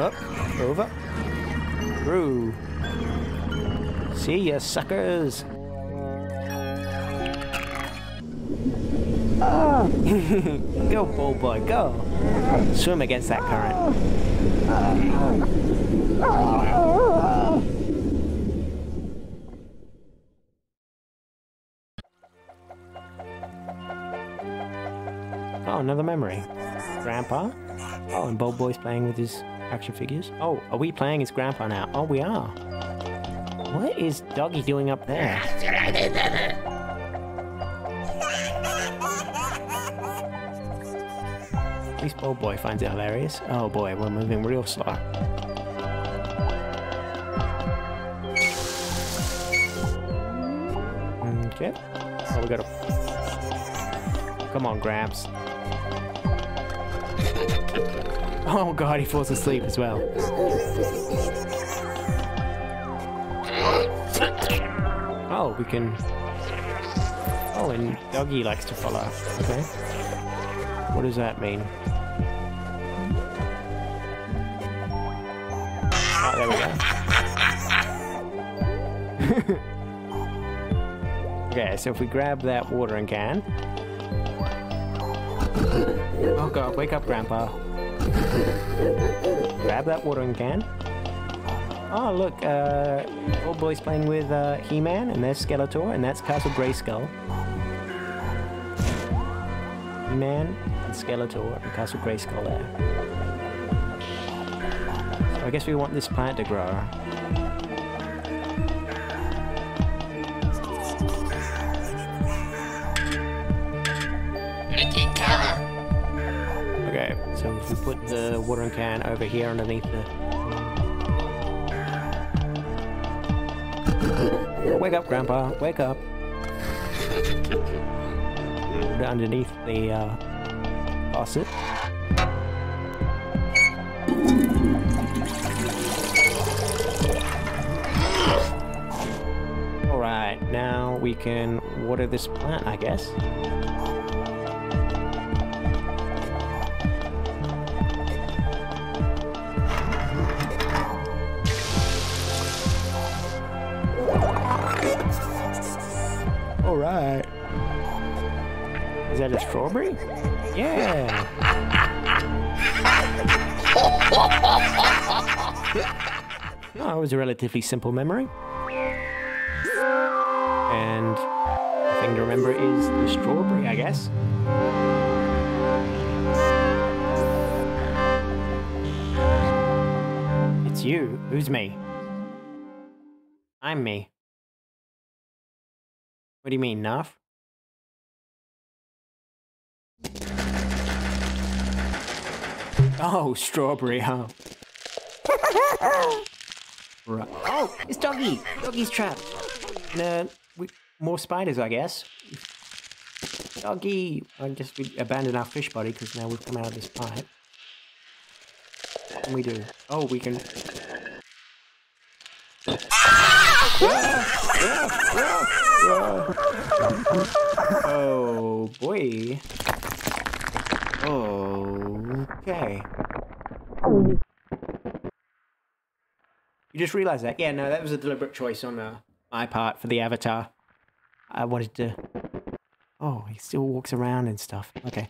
[SPEAKER 1] Up, over, through. See ya, suckers! go, Bulb Boy, go! Swim against that current. Oh, another memory. Grandpa? Oh, and Bulb Boy's playing with his action figures. Oh, are we playing as Grandpa now? Oh, we are. What is Doggy doing up there? At least Bulb Boy finds it hilarious. Oh boy, we're moving real slow. Okay. Oh, we gotta... Come on, Gramps. Oh god, he falls asleep as well. Oh, we can... Oh, and Doggy likes to follow. Okay. What does that mean? okay, so if we grab that watering can. Oh god, wake up, Grandpa. Grab that watering can. Oh, look, uh, old boy's playing with uh, He-Man, and there's Skeletor, and that's Castle Grayskull. He-Man and Skeletor and Castle Grayskull there. I guess we want this plant to grow. Put the watering can over here underneath the... Wake up, Grandpa! Wake up! Underneath the uh, faucet. Alright, now we can water this plant, I guess. That a strawberry? Yeah. Oh, it was a relatively simple memory. And the thing to remember is the strawberry, I guess. It's you. Who's me? I'm me. What do you mean, Narf? Oh, strawberry, huh? right. Oh, it's Doggy! Doggy's trapped. Uh, we, more spiders, I guess. Doggy! I guess we abandoned our fish body because now we've come out of this pipe. What can we do? Oh, we can... oh, boy. Okay. You just realized that? Yeah, no, that was a deliberate choice on uh, my part for the avatar. I wanted to... Oh, he still walks around and stuff. Okay.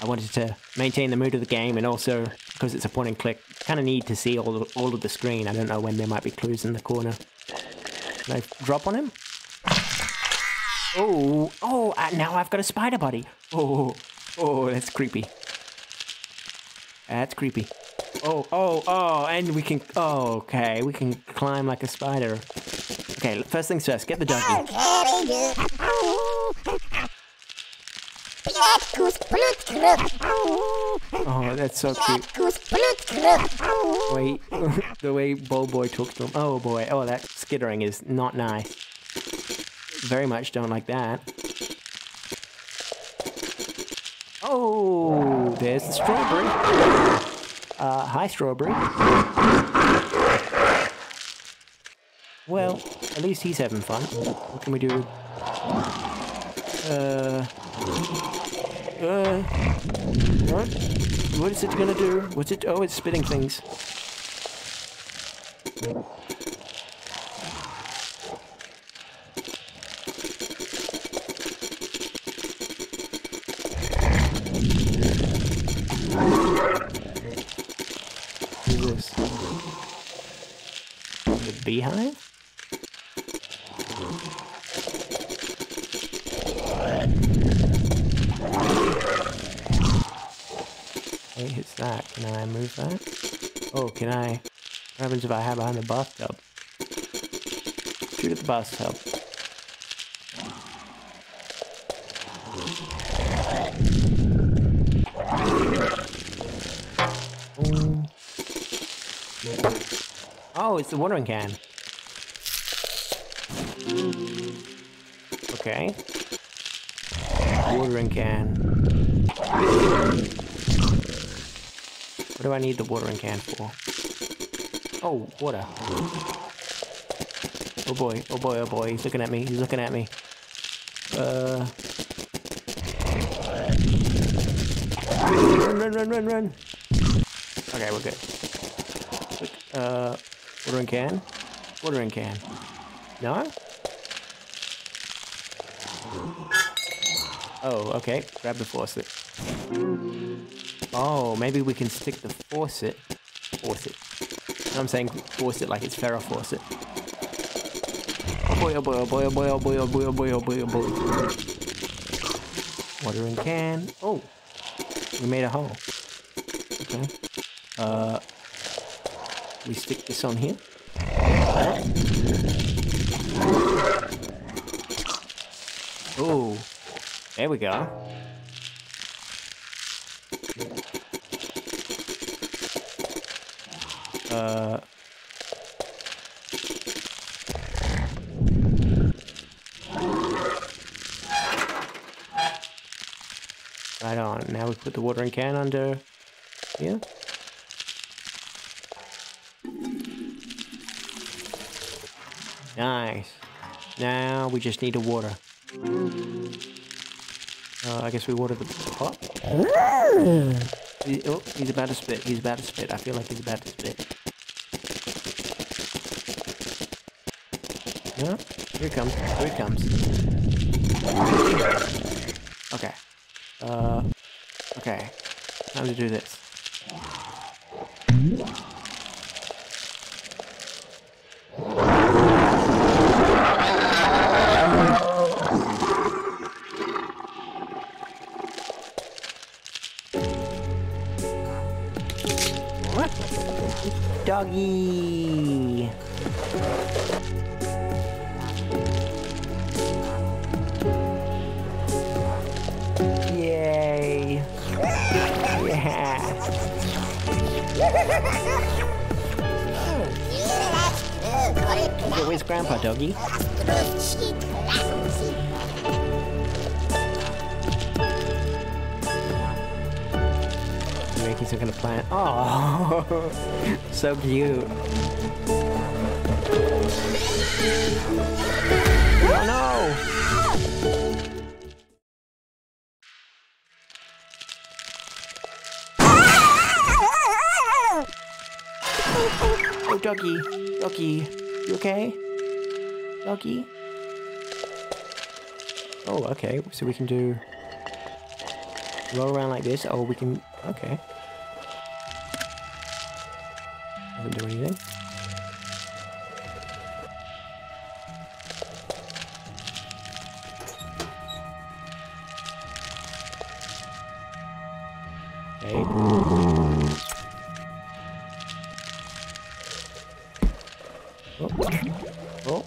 [SPEAKER 1] I wanted to maintain the mood of the game and also, because it's a point and click, kind of need to see all of, all of the screen. I don't know when there might be clues in the corner. Can I drop on him? Oh, oh, uh, now I've got a spider body. Oh, oh, that's creepy. That's creepy. Oh, oh, oh, and we can, oh, okay, we can climb like a spider. Okay, first things first, get the doggy. Oh, oh that's so cute. Wait, the way Bulb Boy talks to him. Oh boy, oh, that skittering is not nice. Very much don't like that. Oh, there's the strawberry. Uh, hi, strawberry. Well, at least he's having fun. What can we do? Uh, uh, what? What is it gonna do? What's it? Oh, it's spitting things. Who's this? The beehive? What is that? Can I move that? Oh, can I? What happens if I have behind the bathtub? Shoot at the bathtub. Oh, it's the watering can. Okay. Watering can. What do I need the watering can for? Oh, water. Oh boy, oh boy, oh boy, he's looking at me, he's looking at me. Uh... Run, run, run, run, run! Okay, we're good. Uh, watering can? Watering can. No? Oh, okay. Grab the faucet. Oh, maybe we can stick the faucet. Faucet. I'm saying faucet like it's Farrah Fawcett. Oh boy, oh boy, oh boy, oh boy, oh boy, oh boy, oh boy, oh boy, oh boy. Watering can. Oh, we made a hole. Okay. Uh, we stick this on here. Oh, there we go. Uh. Right on. Now we put the watering can under here. Nice. Now we just need to water. Uh, I guess we water the pot. He, oh, he's about to spit. He's about to spit. I feel like he's about to spit. No, here it comes. Here it comes. Okay. Uh, okay. Time to do this. Some kind of plant? Oh, so cute. Oh no! Oh, doggy, doggy, you okay? Doggy? Oh, okay, so we can do... Roll around like this, oh, we can... Okay. Doesn't do anything. Oh.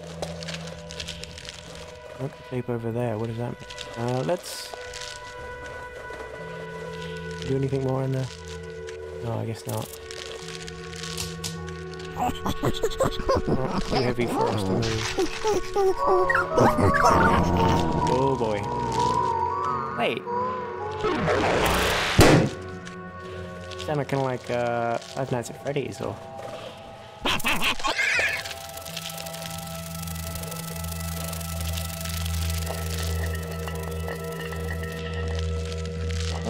[SPEAKER 1] Oh. Tape over there. What does that mean? Uh, let's... Do anything more in there? No, I guess not. Heavy. Oh boy. Wait. Sounded kind of like uh, Five Nights at Freddy's or...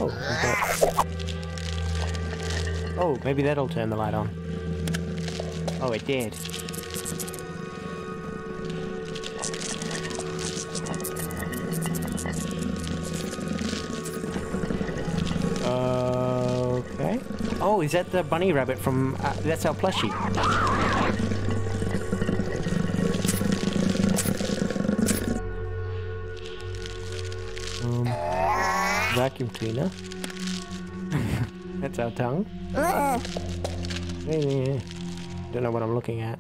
[SPEAKER 1] Oh, we've Oh, maybe that'll turn the light on. Oh, it did. Okay. Oh, is that the bunny rabbit from... Uh, that's our plushie. Um, vacuum cleaner. That's our tongue. Maybe. Don't know what I'm looking at.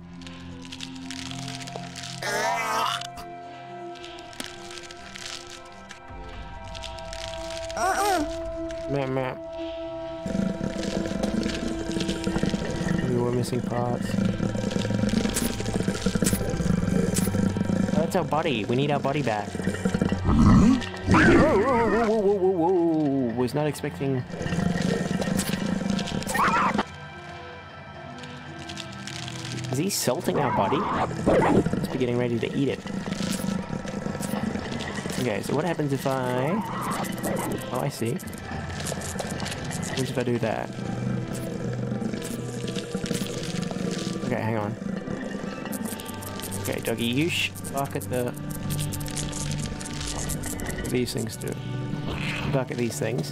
[SPEAKER 1] Uh oh! Map, map. We were missing parts. Oh, that's our body. We need our body back. Whoa, whoa, whoa, whoa, whoa, whoa, whoa. Was not expecting. Is he salting our body? Must be getting ready to eat it. Okay, so what happens if I... Oh, I see. What if I do that? Okay, hang on. Okay, doggy, you sh bark at the... These things do. Bark at these things.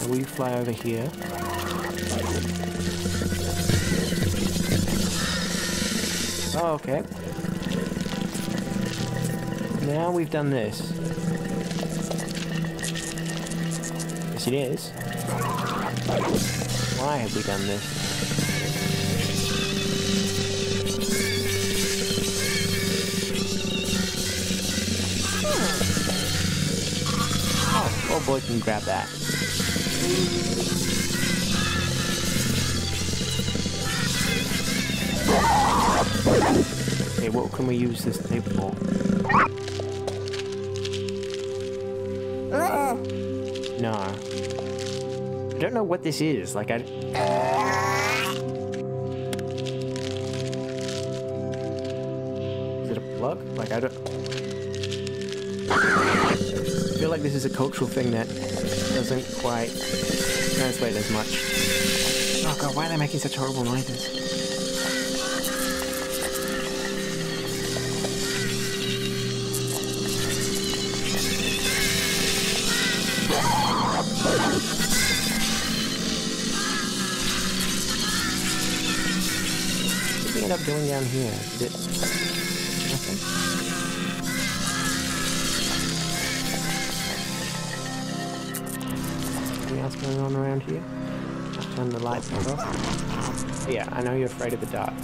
[SPEAKER 1] And we fly over here. Oh, okay. Now we've done this. Yes, it is. Why have we done this? Oh, oh boy can grab that. Okay, what can we use this tape for? No. I don't know what this is. Like, I. Is it a plug? Like, I don't. I feel like this is a cultural thing that doesn't quite translate as much. Oh god, why are they making such horrible noises? Doing down here? Nothing? Anything else going on around here? I'll turn the lights off. Yeah, I know you're afraid of the dark.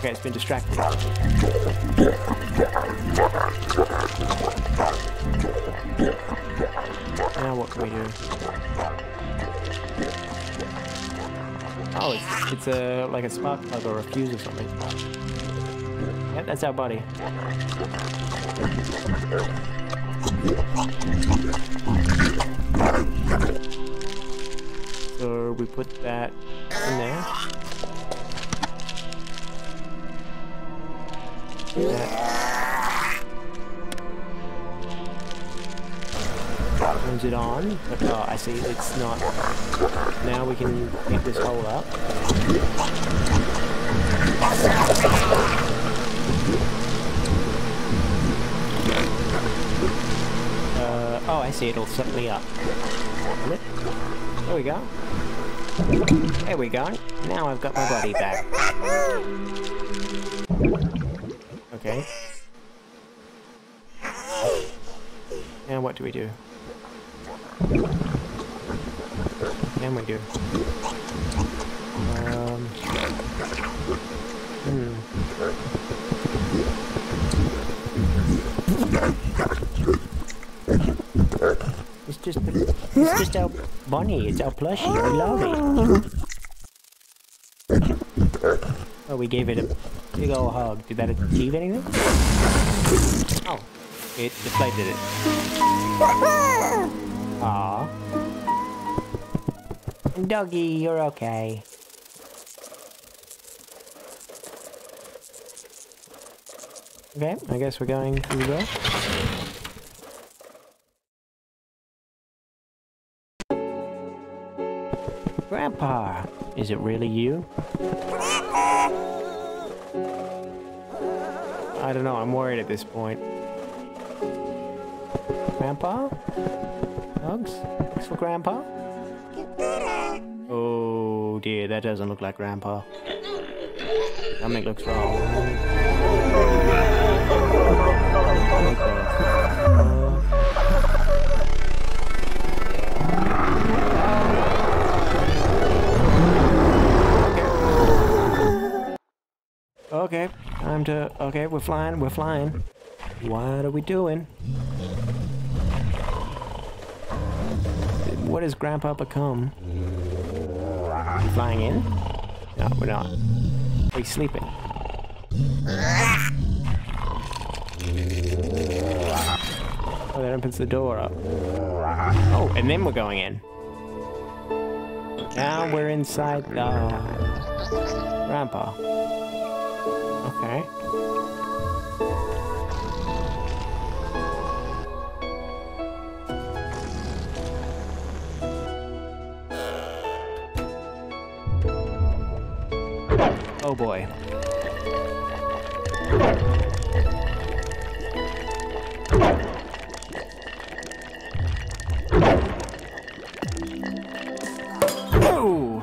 [SPEAKER 1] Okay, it's been distracted. Now what can we do? Oh, it's, it's a like a spark plug or a fuse or something. Yep, that's our body. So we put that in there. See it's not. Now we can pick this hole up. Uh, oh, I see. It'll suck me up. There we go. There we go. Now I've got my body back. Okay. Now what do we do? Can we do? Um. Hmm. It's just, it's just our bunny. It's our plushie. We love it. Oh, we gave it a big old hug. Did that achieve anything? Oh, it deflated it. Aw. Doggy, you're okay. Okay, I guess we're going through there. Grandpa, is it really you? I don't know, I'm worried at this point. Grandpa? Hugs? Thanks for Grandpa? Dear, that doesn't look like Grandpa. Something looks wrong. Okay, time to. Okay, we're flying. We're flying. What are we doing? What has Grandpa become? Flying in? No, we're not. We're sleeping. Oh, that opens the door up. Oh, and then we're going in. Now we're inside the Grandpa. Okay. Oh boy. Oh!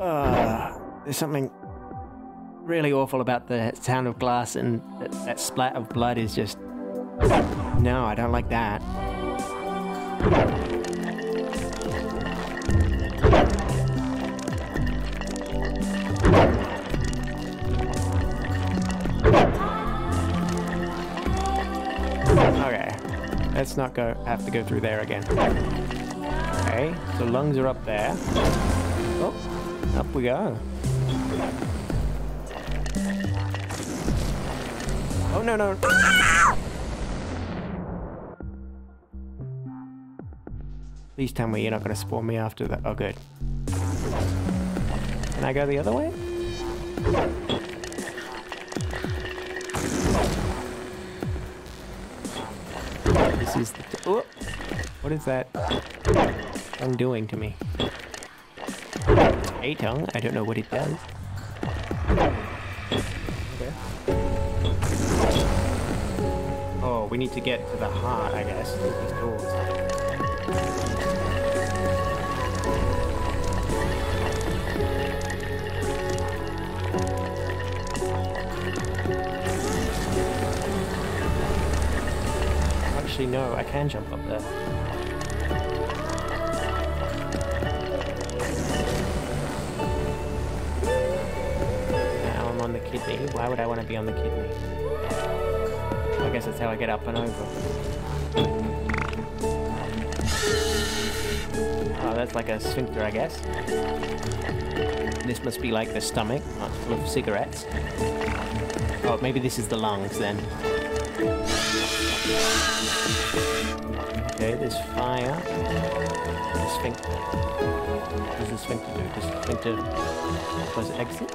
[SPEAKER 1] Uh, there's something really awful about the sound of glass and that, that splat of blood is just... No, I don't like that. Let's not go have to go through there again. Okay, so lungs are up there. Oh, up we go. Oh no no. Please tell me you're not gonna spawn me after that. Oh good. Can I go the other way? Is oh, what is that tongue doing to me? A tongue? I don't know what it does. Okay. Oh, we need to get to the heart, I guess, these doors. No, I can jump up there. Now I'm on the kidney. Why would I want to be on the kidney? I guess that's how I get up and over. Oh, that's like a sphincter, I guess. This must be like the stomach, full of cigarettes. Oh, maybe this is the lungs then. Okay, there's fire. The sphincter. What does the sphincter do? Does the sphincter does it exit?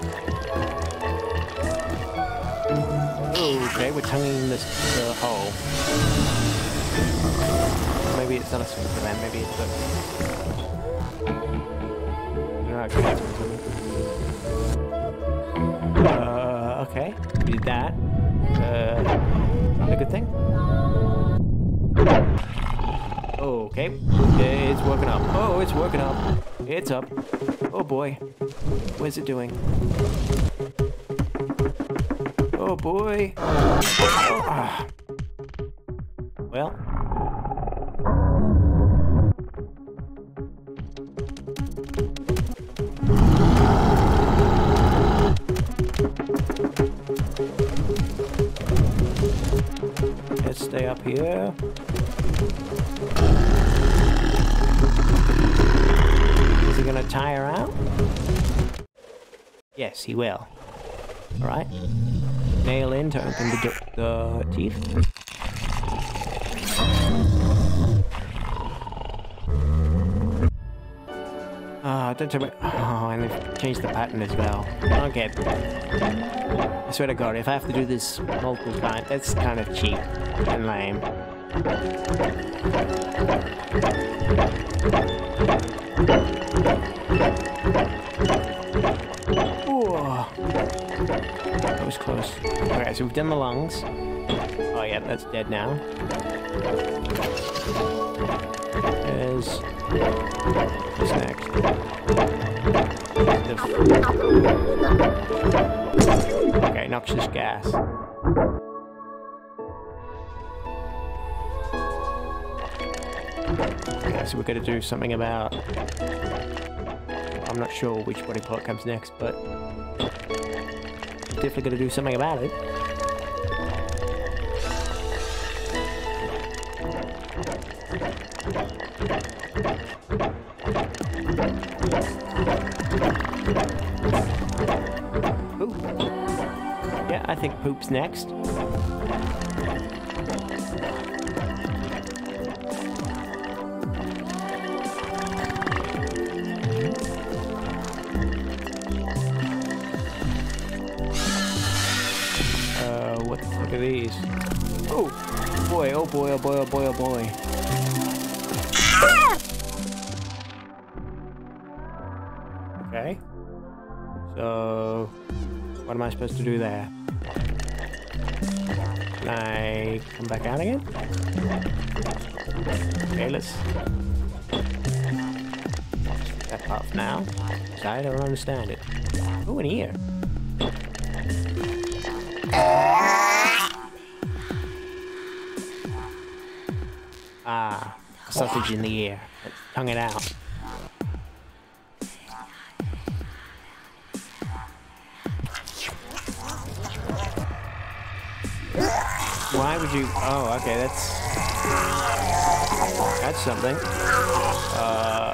[SPEAKER 1] Okay, we're tonguing this the hole. Maybe it's not a sphincter then, maybe it's a... Uh, okay, we did that. Uh, a good thing? Okay, it's working up. Oh, it's working up. It's up. Oh boy. What's it doing? Oh boy. Oh, ah. He will. Alright. Nail in to open the, the teeth. Ah, don't tell me. Oh, and they've changed the pattern as well. Okay. I swear to God, if I have to do this multiple times, that's kind of cheap and lame. Okay, so we've done the lungs. Oh yeah, that's dead now. There's... What's next? The... Okay, noxious gas. Okay, so we're gonna do something about... I'm not sure which body part comes next, but... Definitely gonna do something about it. Poop. Yeah, I think poop's next. Oh, boy, oh boy, oh boy, oh boy, oh boy. Okay. So, what am I supposed to do there? Can I come back out again? Okay, let's... That off now. I don't understand it. Oh, in ear. Sausage in the ear. Let's tongue it out. Why would you? Oh, okay, that's that's something. Uh,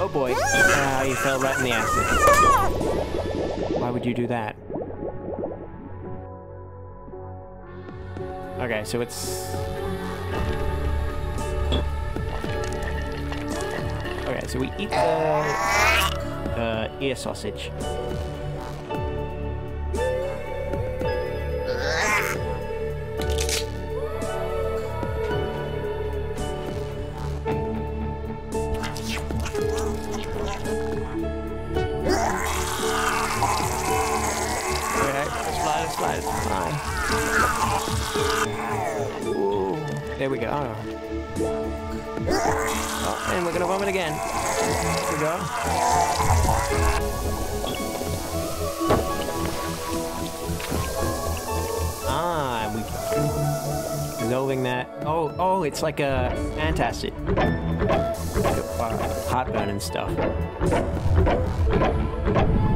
[SPEAKER 1] oh boy, ah, you fell right in the acid. Why would you do that? Okay, so it's okay. So we eat the uh, ear sausage. There we go. Again. We go. Ah, we dissolving that Oh, oh, it's like a antacid. Heartburn and stuff.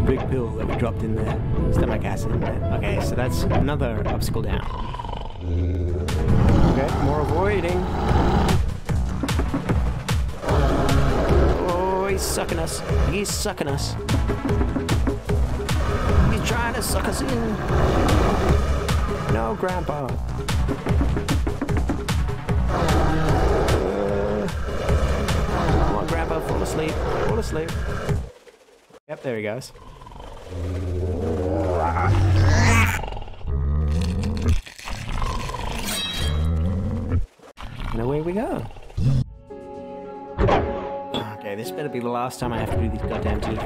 [SPEAKER 1] Big pill that we dropped in there. Stomach acid. In there. Okay, so that's another obstacle down. Okay, more avoiding. Sucking us. He's sucking us. He's trying to suck us in. No, Grandpa. Come on, Grandpa, fall asleep. Fall asleep. Yep, there he goes. The last time I have to do these goddamn teeth.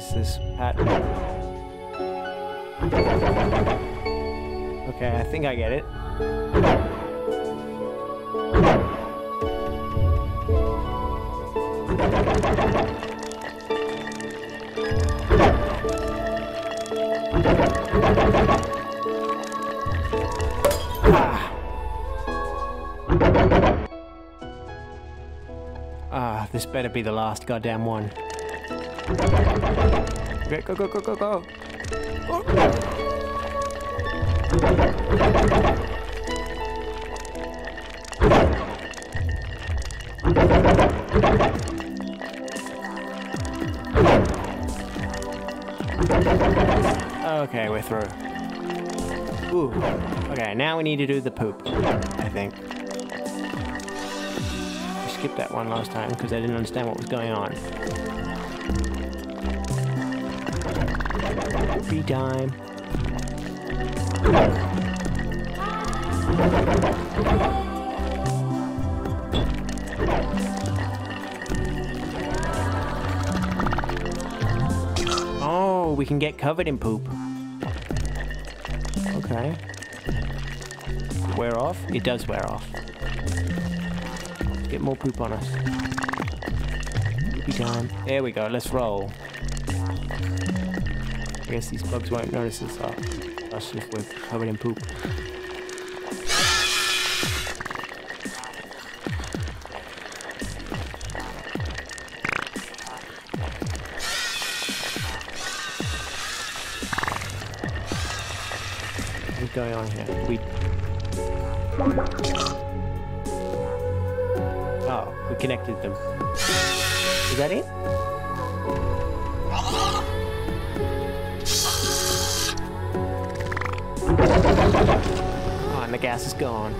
[SPEAKER 1] Is this pattern? Okay, I think I get it. Ah. Ah, this better be the last goddamn one. Okay, go, go, go, go, go. Oh. Okay, we're through. Ooh. Okay, now we need to do the poop, I think. I skipped that one last time because I didn't understand what was going on. Poopy time. Oh, we can get covered in poop. Okay. Wear off? It does wear off. Get more poop on us. Poopy time. There we go, let's roll. I guess these bugs won't notice us, uh, us if we're covered in poop. What's going on here? We. Oh, we connected them. Is that it? Oh, and the gas is gone.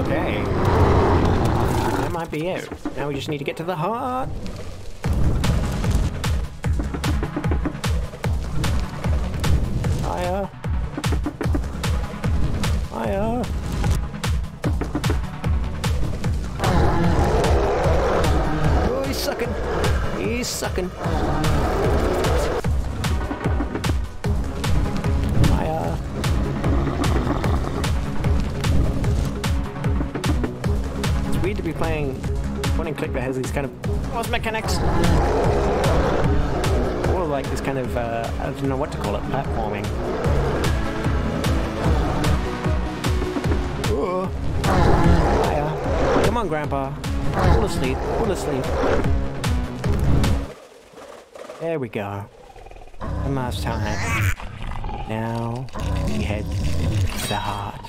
[SPEAKER 1] Okay. That might be it. Now we just need to get to the heart. He's sucking. Higher. It's weird to be playing point and click that has these kind of what's mechanics. Or like this kind of uh, I don't know what to call it, platforming. Ooh. Come on, Grandpa. Fall asleep. Fall asleep. There we go. One last time. Now we head to the heart.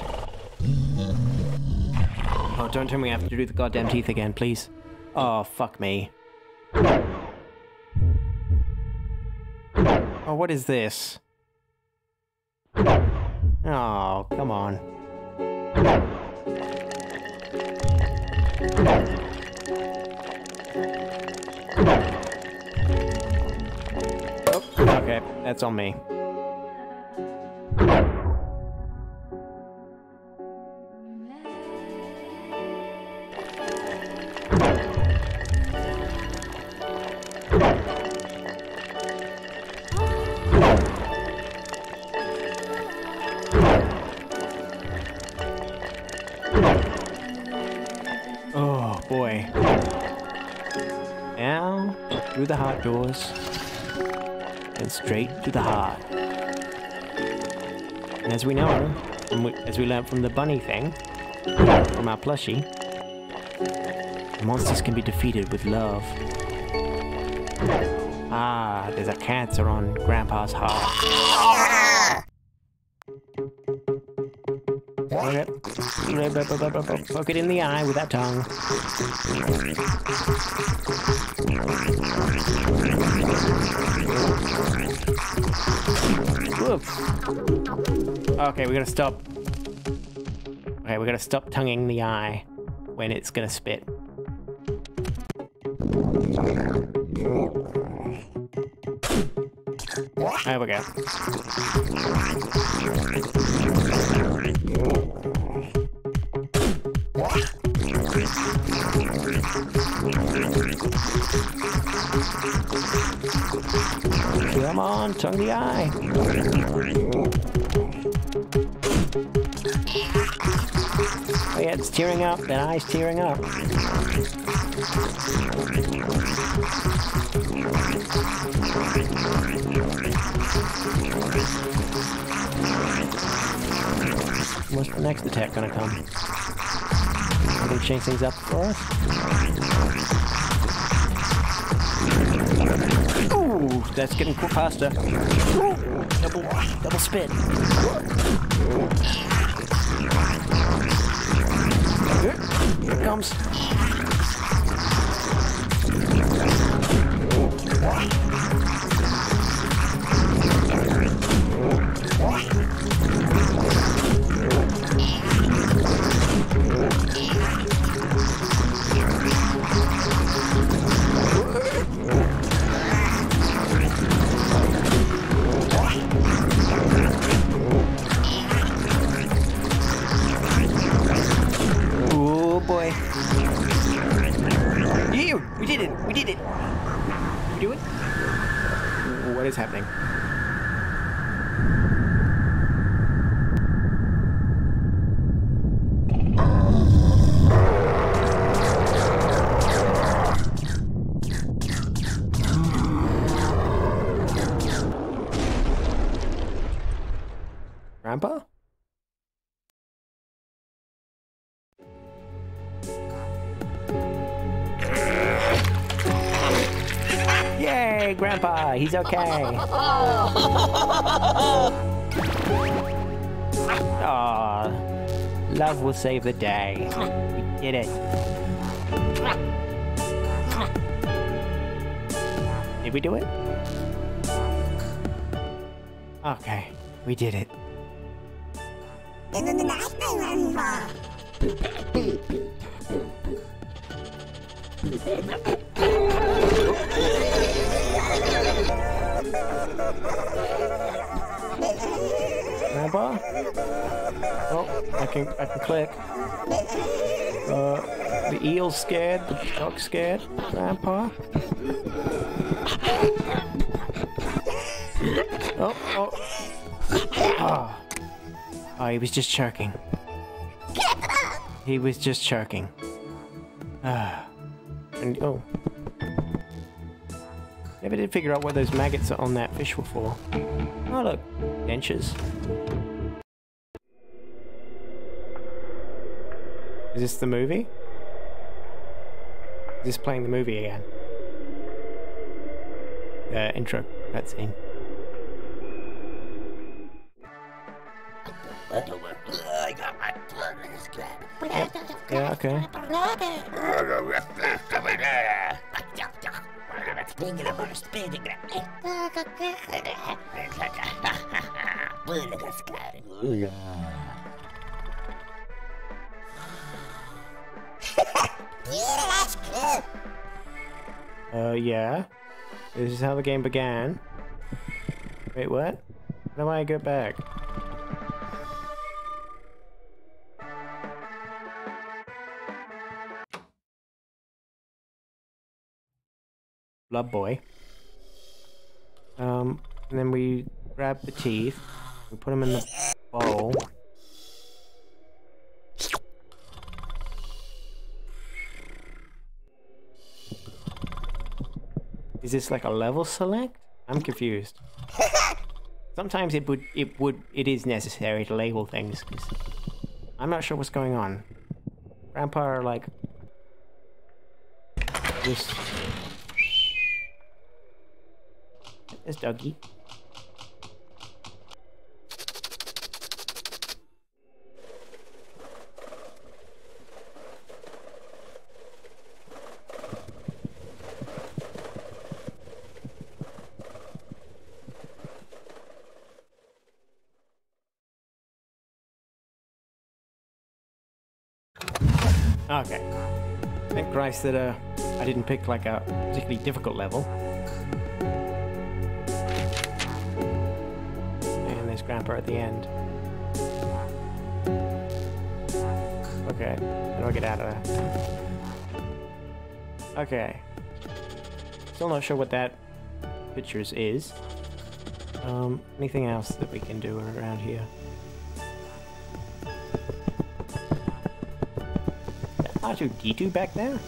[SPEAKER 1] Oh, don't tell me I have to do the goddamn teeth again, please. Oh, fuck me. Oh, what is this? Oh, come on. Oh, okay, that's on me. Straight to the heart. And as we know, we, as we learned from the bunny thing, from our plushie, monsters can be defeated with love. Ah, there's a cancer on Grandpa's heart. Poke it in the eye with that tongue. Okay, we gotta stop. Okay, we gotta stop tonguing the eye when it's gonna spit. There we go. Come on, tongue the eye. Oh yeah, it's tearing up. That eye's tearing up. What's the next attack gonna come? Are they change things up for us? Ooh, that's getting faster. Double, double spit. Here, comes. Yay, Grandpa! He's okay. Aw, love will save the day. We did it. Did we do it? Okay, we did it. Scared. Grandpa? Oh, oh. Oh. Oh, he was just choking. He was just choking. Ah. And, oh. Never did figure out what those maggots are on that fish were for. Oh, look. Dentures. Is this the movie? Is this playing the movie again? The intro cutscene. Yeah, okay. Uh, yeah. This is how the game began. Wait, what? How do I get back? Blood boy. Um, and then we grab the teeth. We put them in the bowl. Is this like a level select? I'm confused. Sometimes it would it would it is necessary to label things I'm not sure what's going on. Grandpa like just There's Dougie. Christ that uh, I didn't pick like a particularly difficult level. And there's Grandpa at the end. Okay, how do I get out of there? Okay. Still not sure what that pictures is. Um, anything else that we can do around here? R2-D2 back there?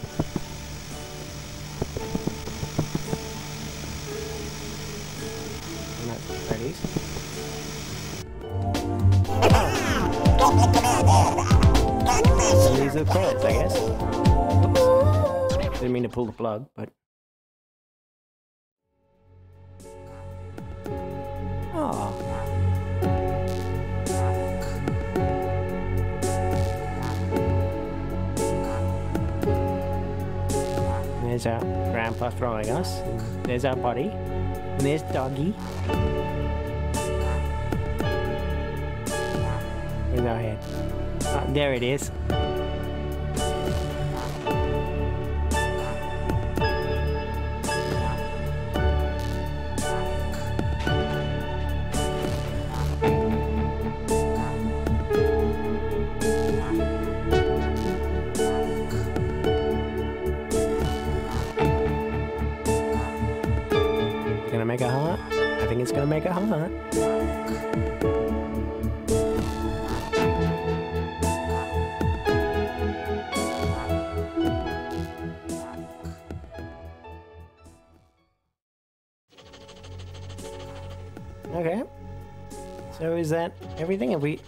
[SPEAKER 1] These are credits, I guess. Oops. Didn't mean to pull the plug, but... us. There's our buddy. And there's Doggy. Where's our head? Ah, there it is. Everything? and we...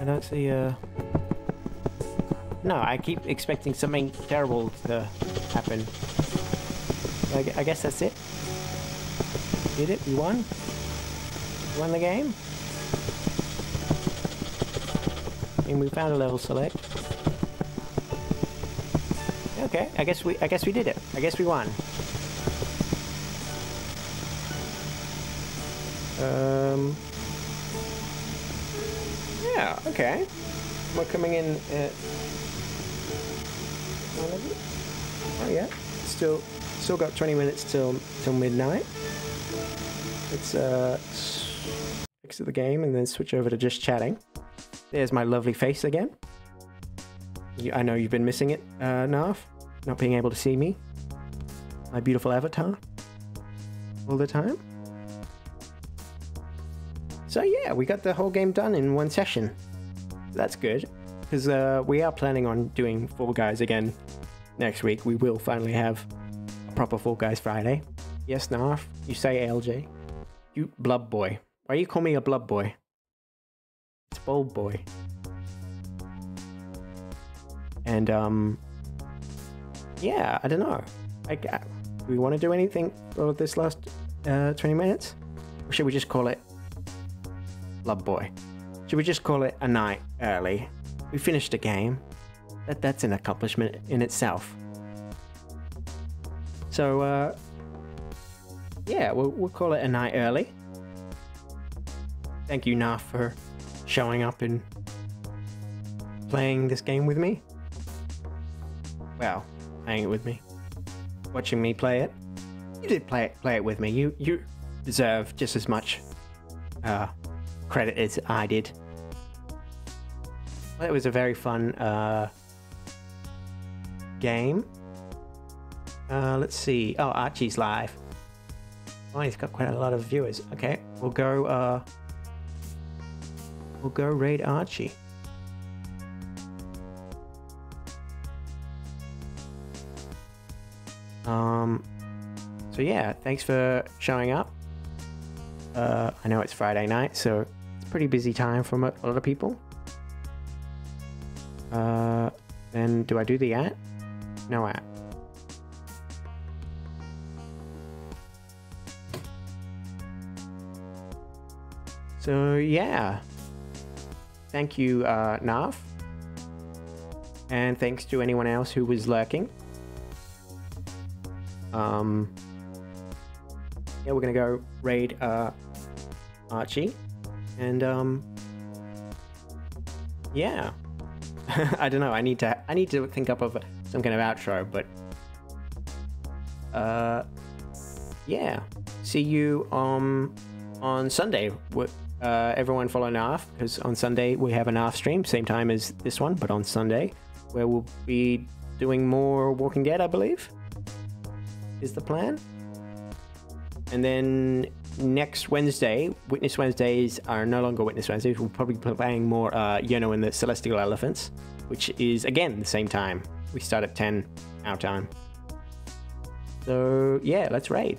[SPEAKER 1] I don't see, uh... No, I keep expecting something terrible to happen. I, I guess that's it. Did it? We won? Won the game? And we found a level select. Okay, I guess we I guess we did it. I guess we won. Yeah. Okay. We're coming in at. Oh yeah. Still, still got 20 minutes till till midnight. Let's uh exit the game and then switch over to just chatting. There's my lovely face again. You, I know you've been missing it, uh, Narf. Not being able to see me. My beautiful avatar. All the time. So yeah, we got the whole game done in one session. That's good. Because uh, we are planning on doing Fall Guys again next week. We will finally have a proper Fall Guys Friday. Yes, Narf, you say ALJ. You blub boy. Why you call me a blub boy? It's Bulb Boy. And um, yeah, I don't know. Like, uh, do we want to do anything for this last uh, 20 minutes? Or should we just call it Blub Boy? Should we just call it a night early? We finished a game. That, that's an accomplishment in itself. So, uh, yeah, we'll, we'll call it a night early. Thank you, Narf, for showing up and playing this game with me. Well, playing it with me. watching me play it. You did play it, play it with me. You you deserve just as much uh, credit as I did. It was a very fun uh, game. Uh, let's see. Oh, Archie's live. Oh, he's got quite a lot of viewers. Okay, we'll go. Uh, we'll go raid Archie. Um, so yeah, thanks for showing up. Uh, I know it's Friday night, so pretty busy time for a lot of people. Uh, then do I do the at? No at. So yeah, thank you, uh, Narf, and thanks to anyone else who was lurking. Um, yeah, we're gonna go raid uh, Archie, and um, yeah, I don't know. I need to I need to think up of some kind of outro, but uh, yeah. See you um on Sunday. Uh, everyone follow Narf because on Sunday we have a Narf stream, same time as this one, but on Sunday, where we'll be doing more Walking Dead, I believe is the plan. And then next Wednesday, Witness Wednesdays are no longer Witness Wednesdays. We'll probably be playing more uh, Yono and the Celestial Elephants, which is again the same time. We start at 10 our time. So yeah, let's raid.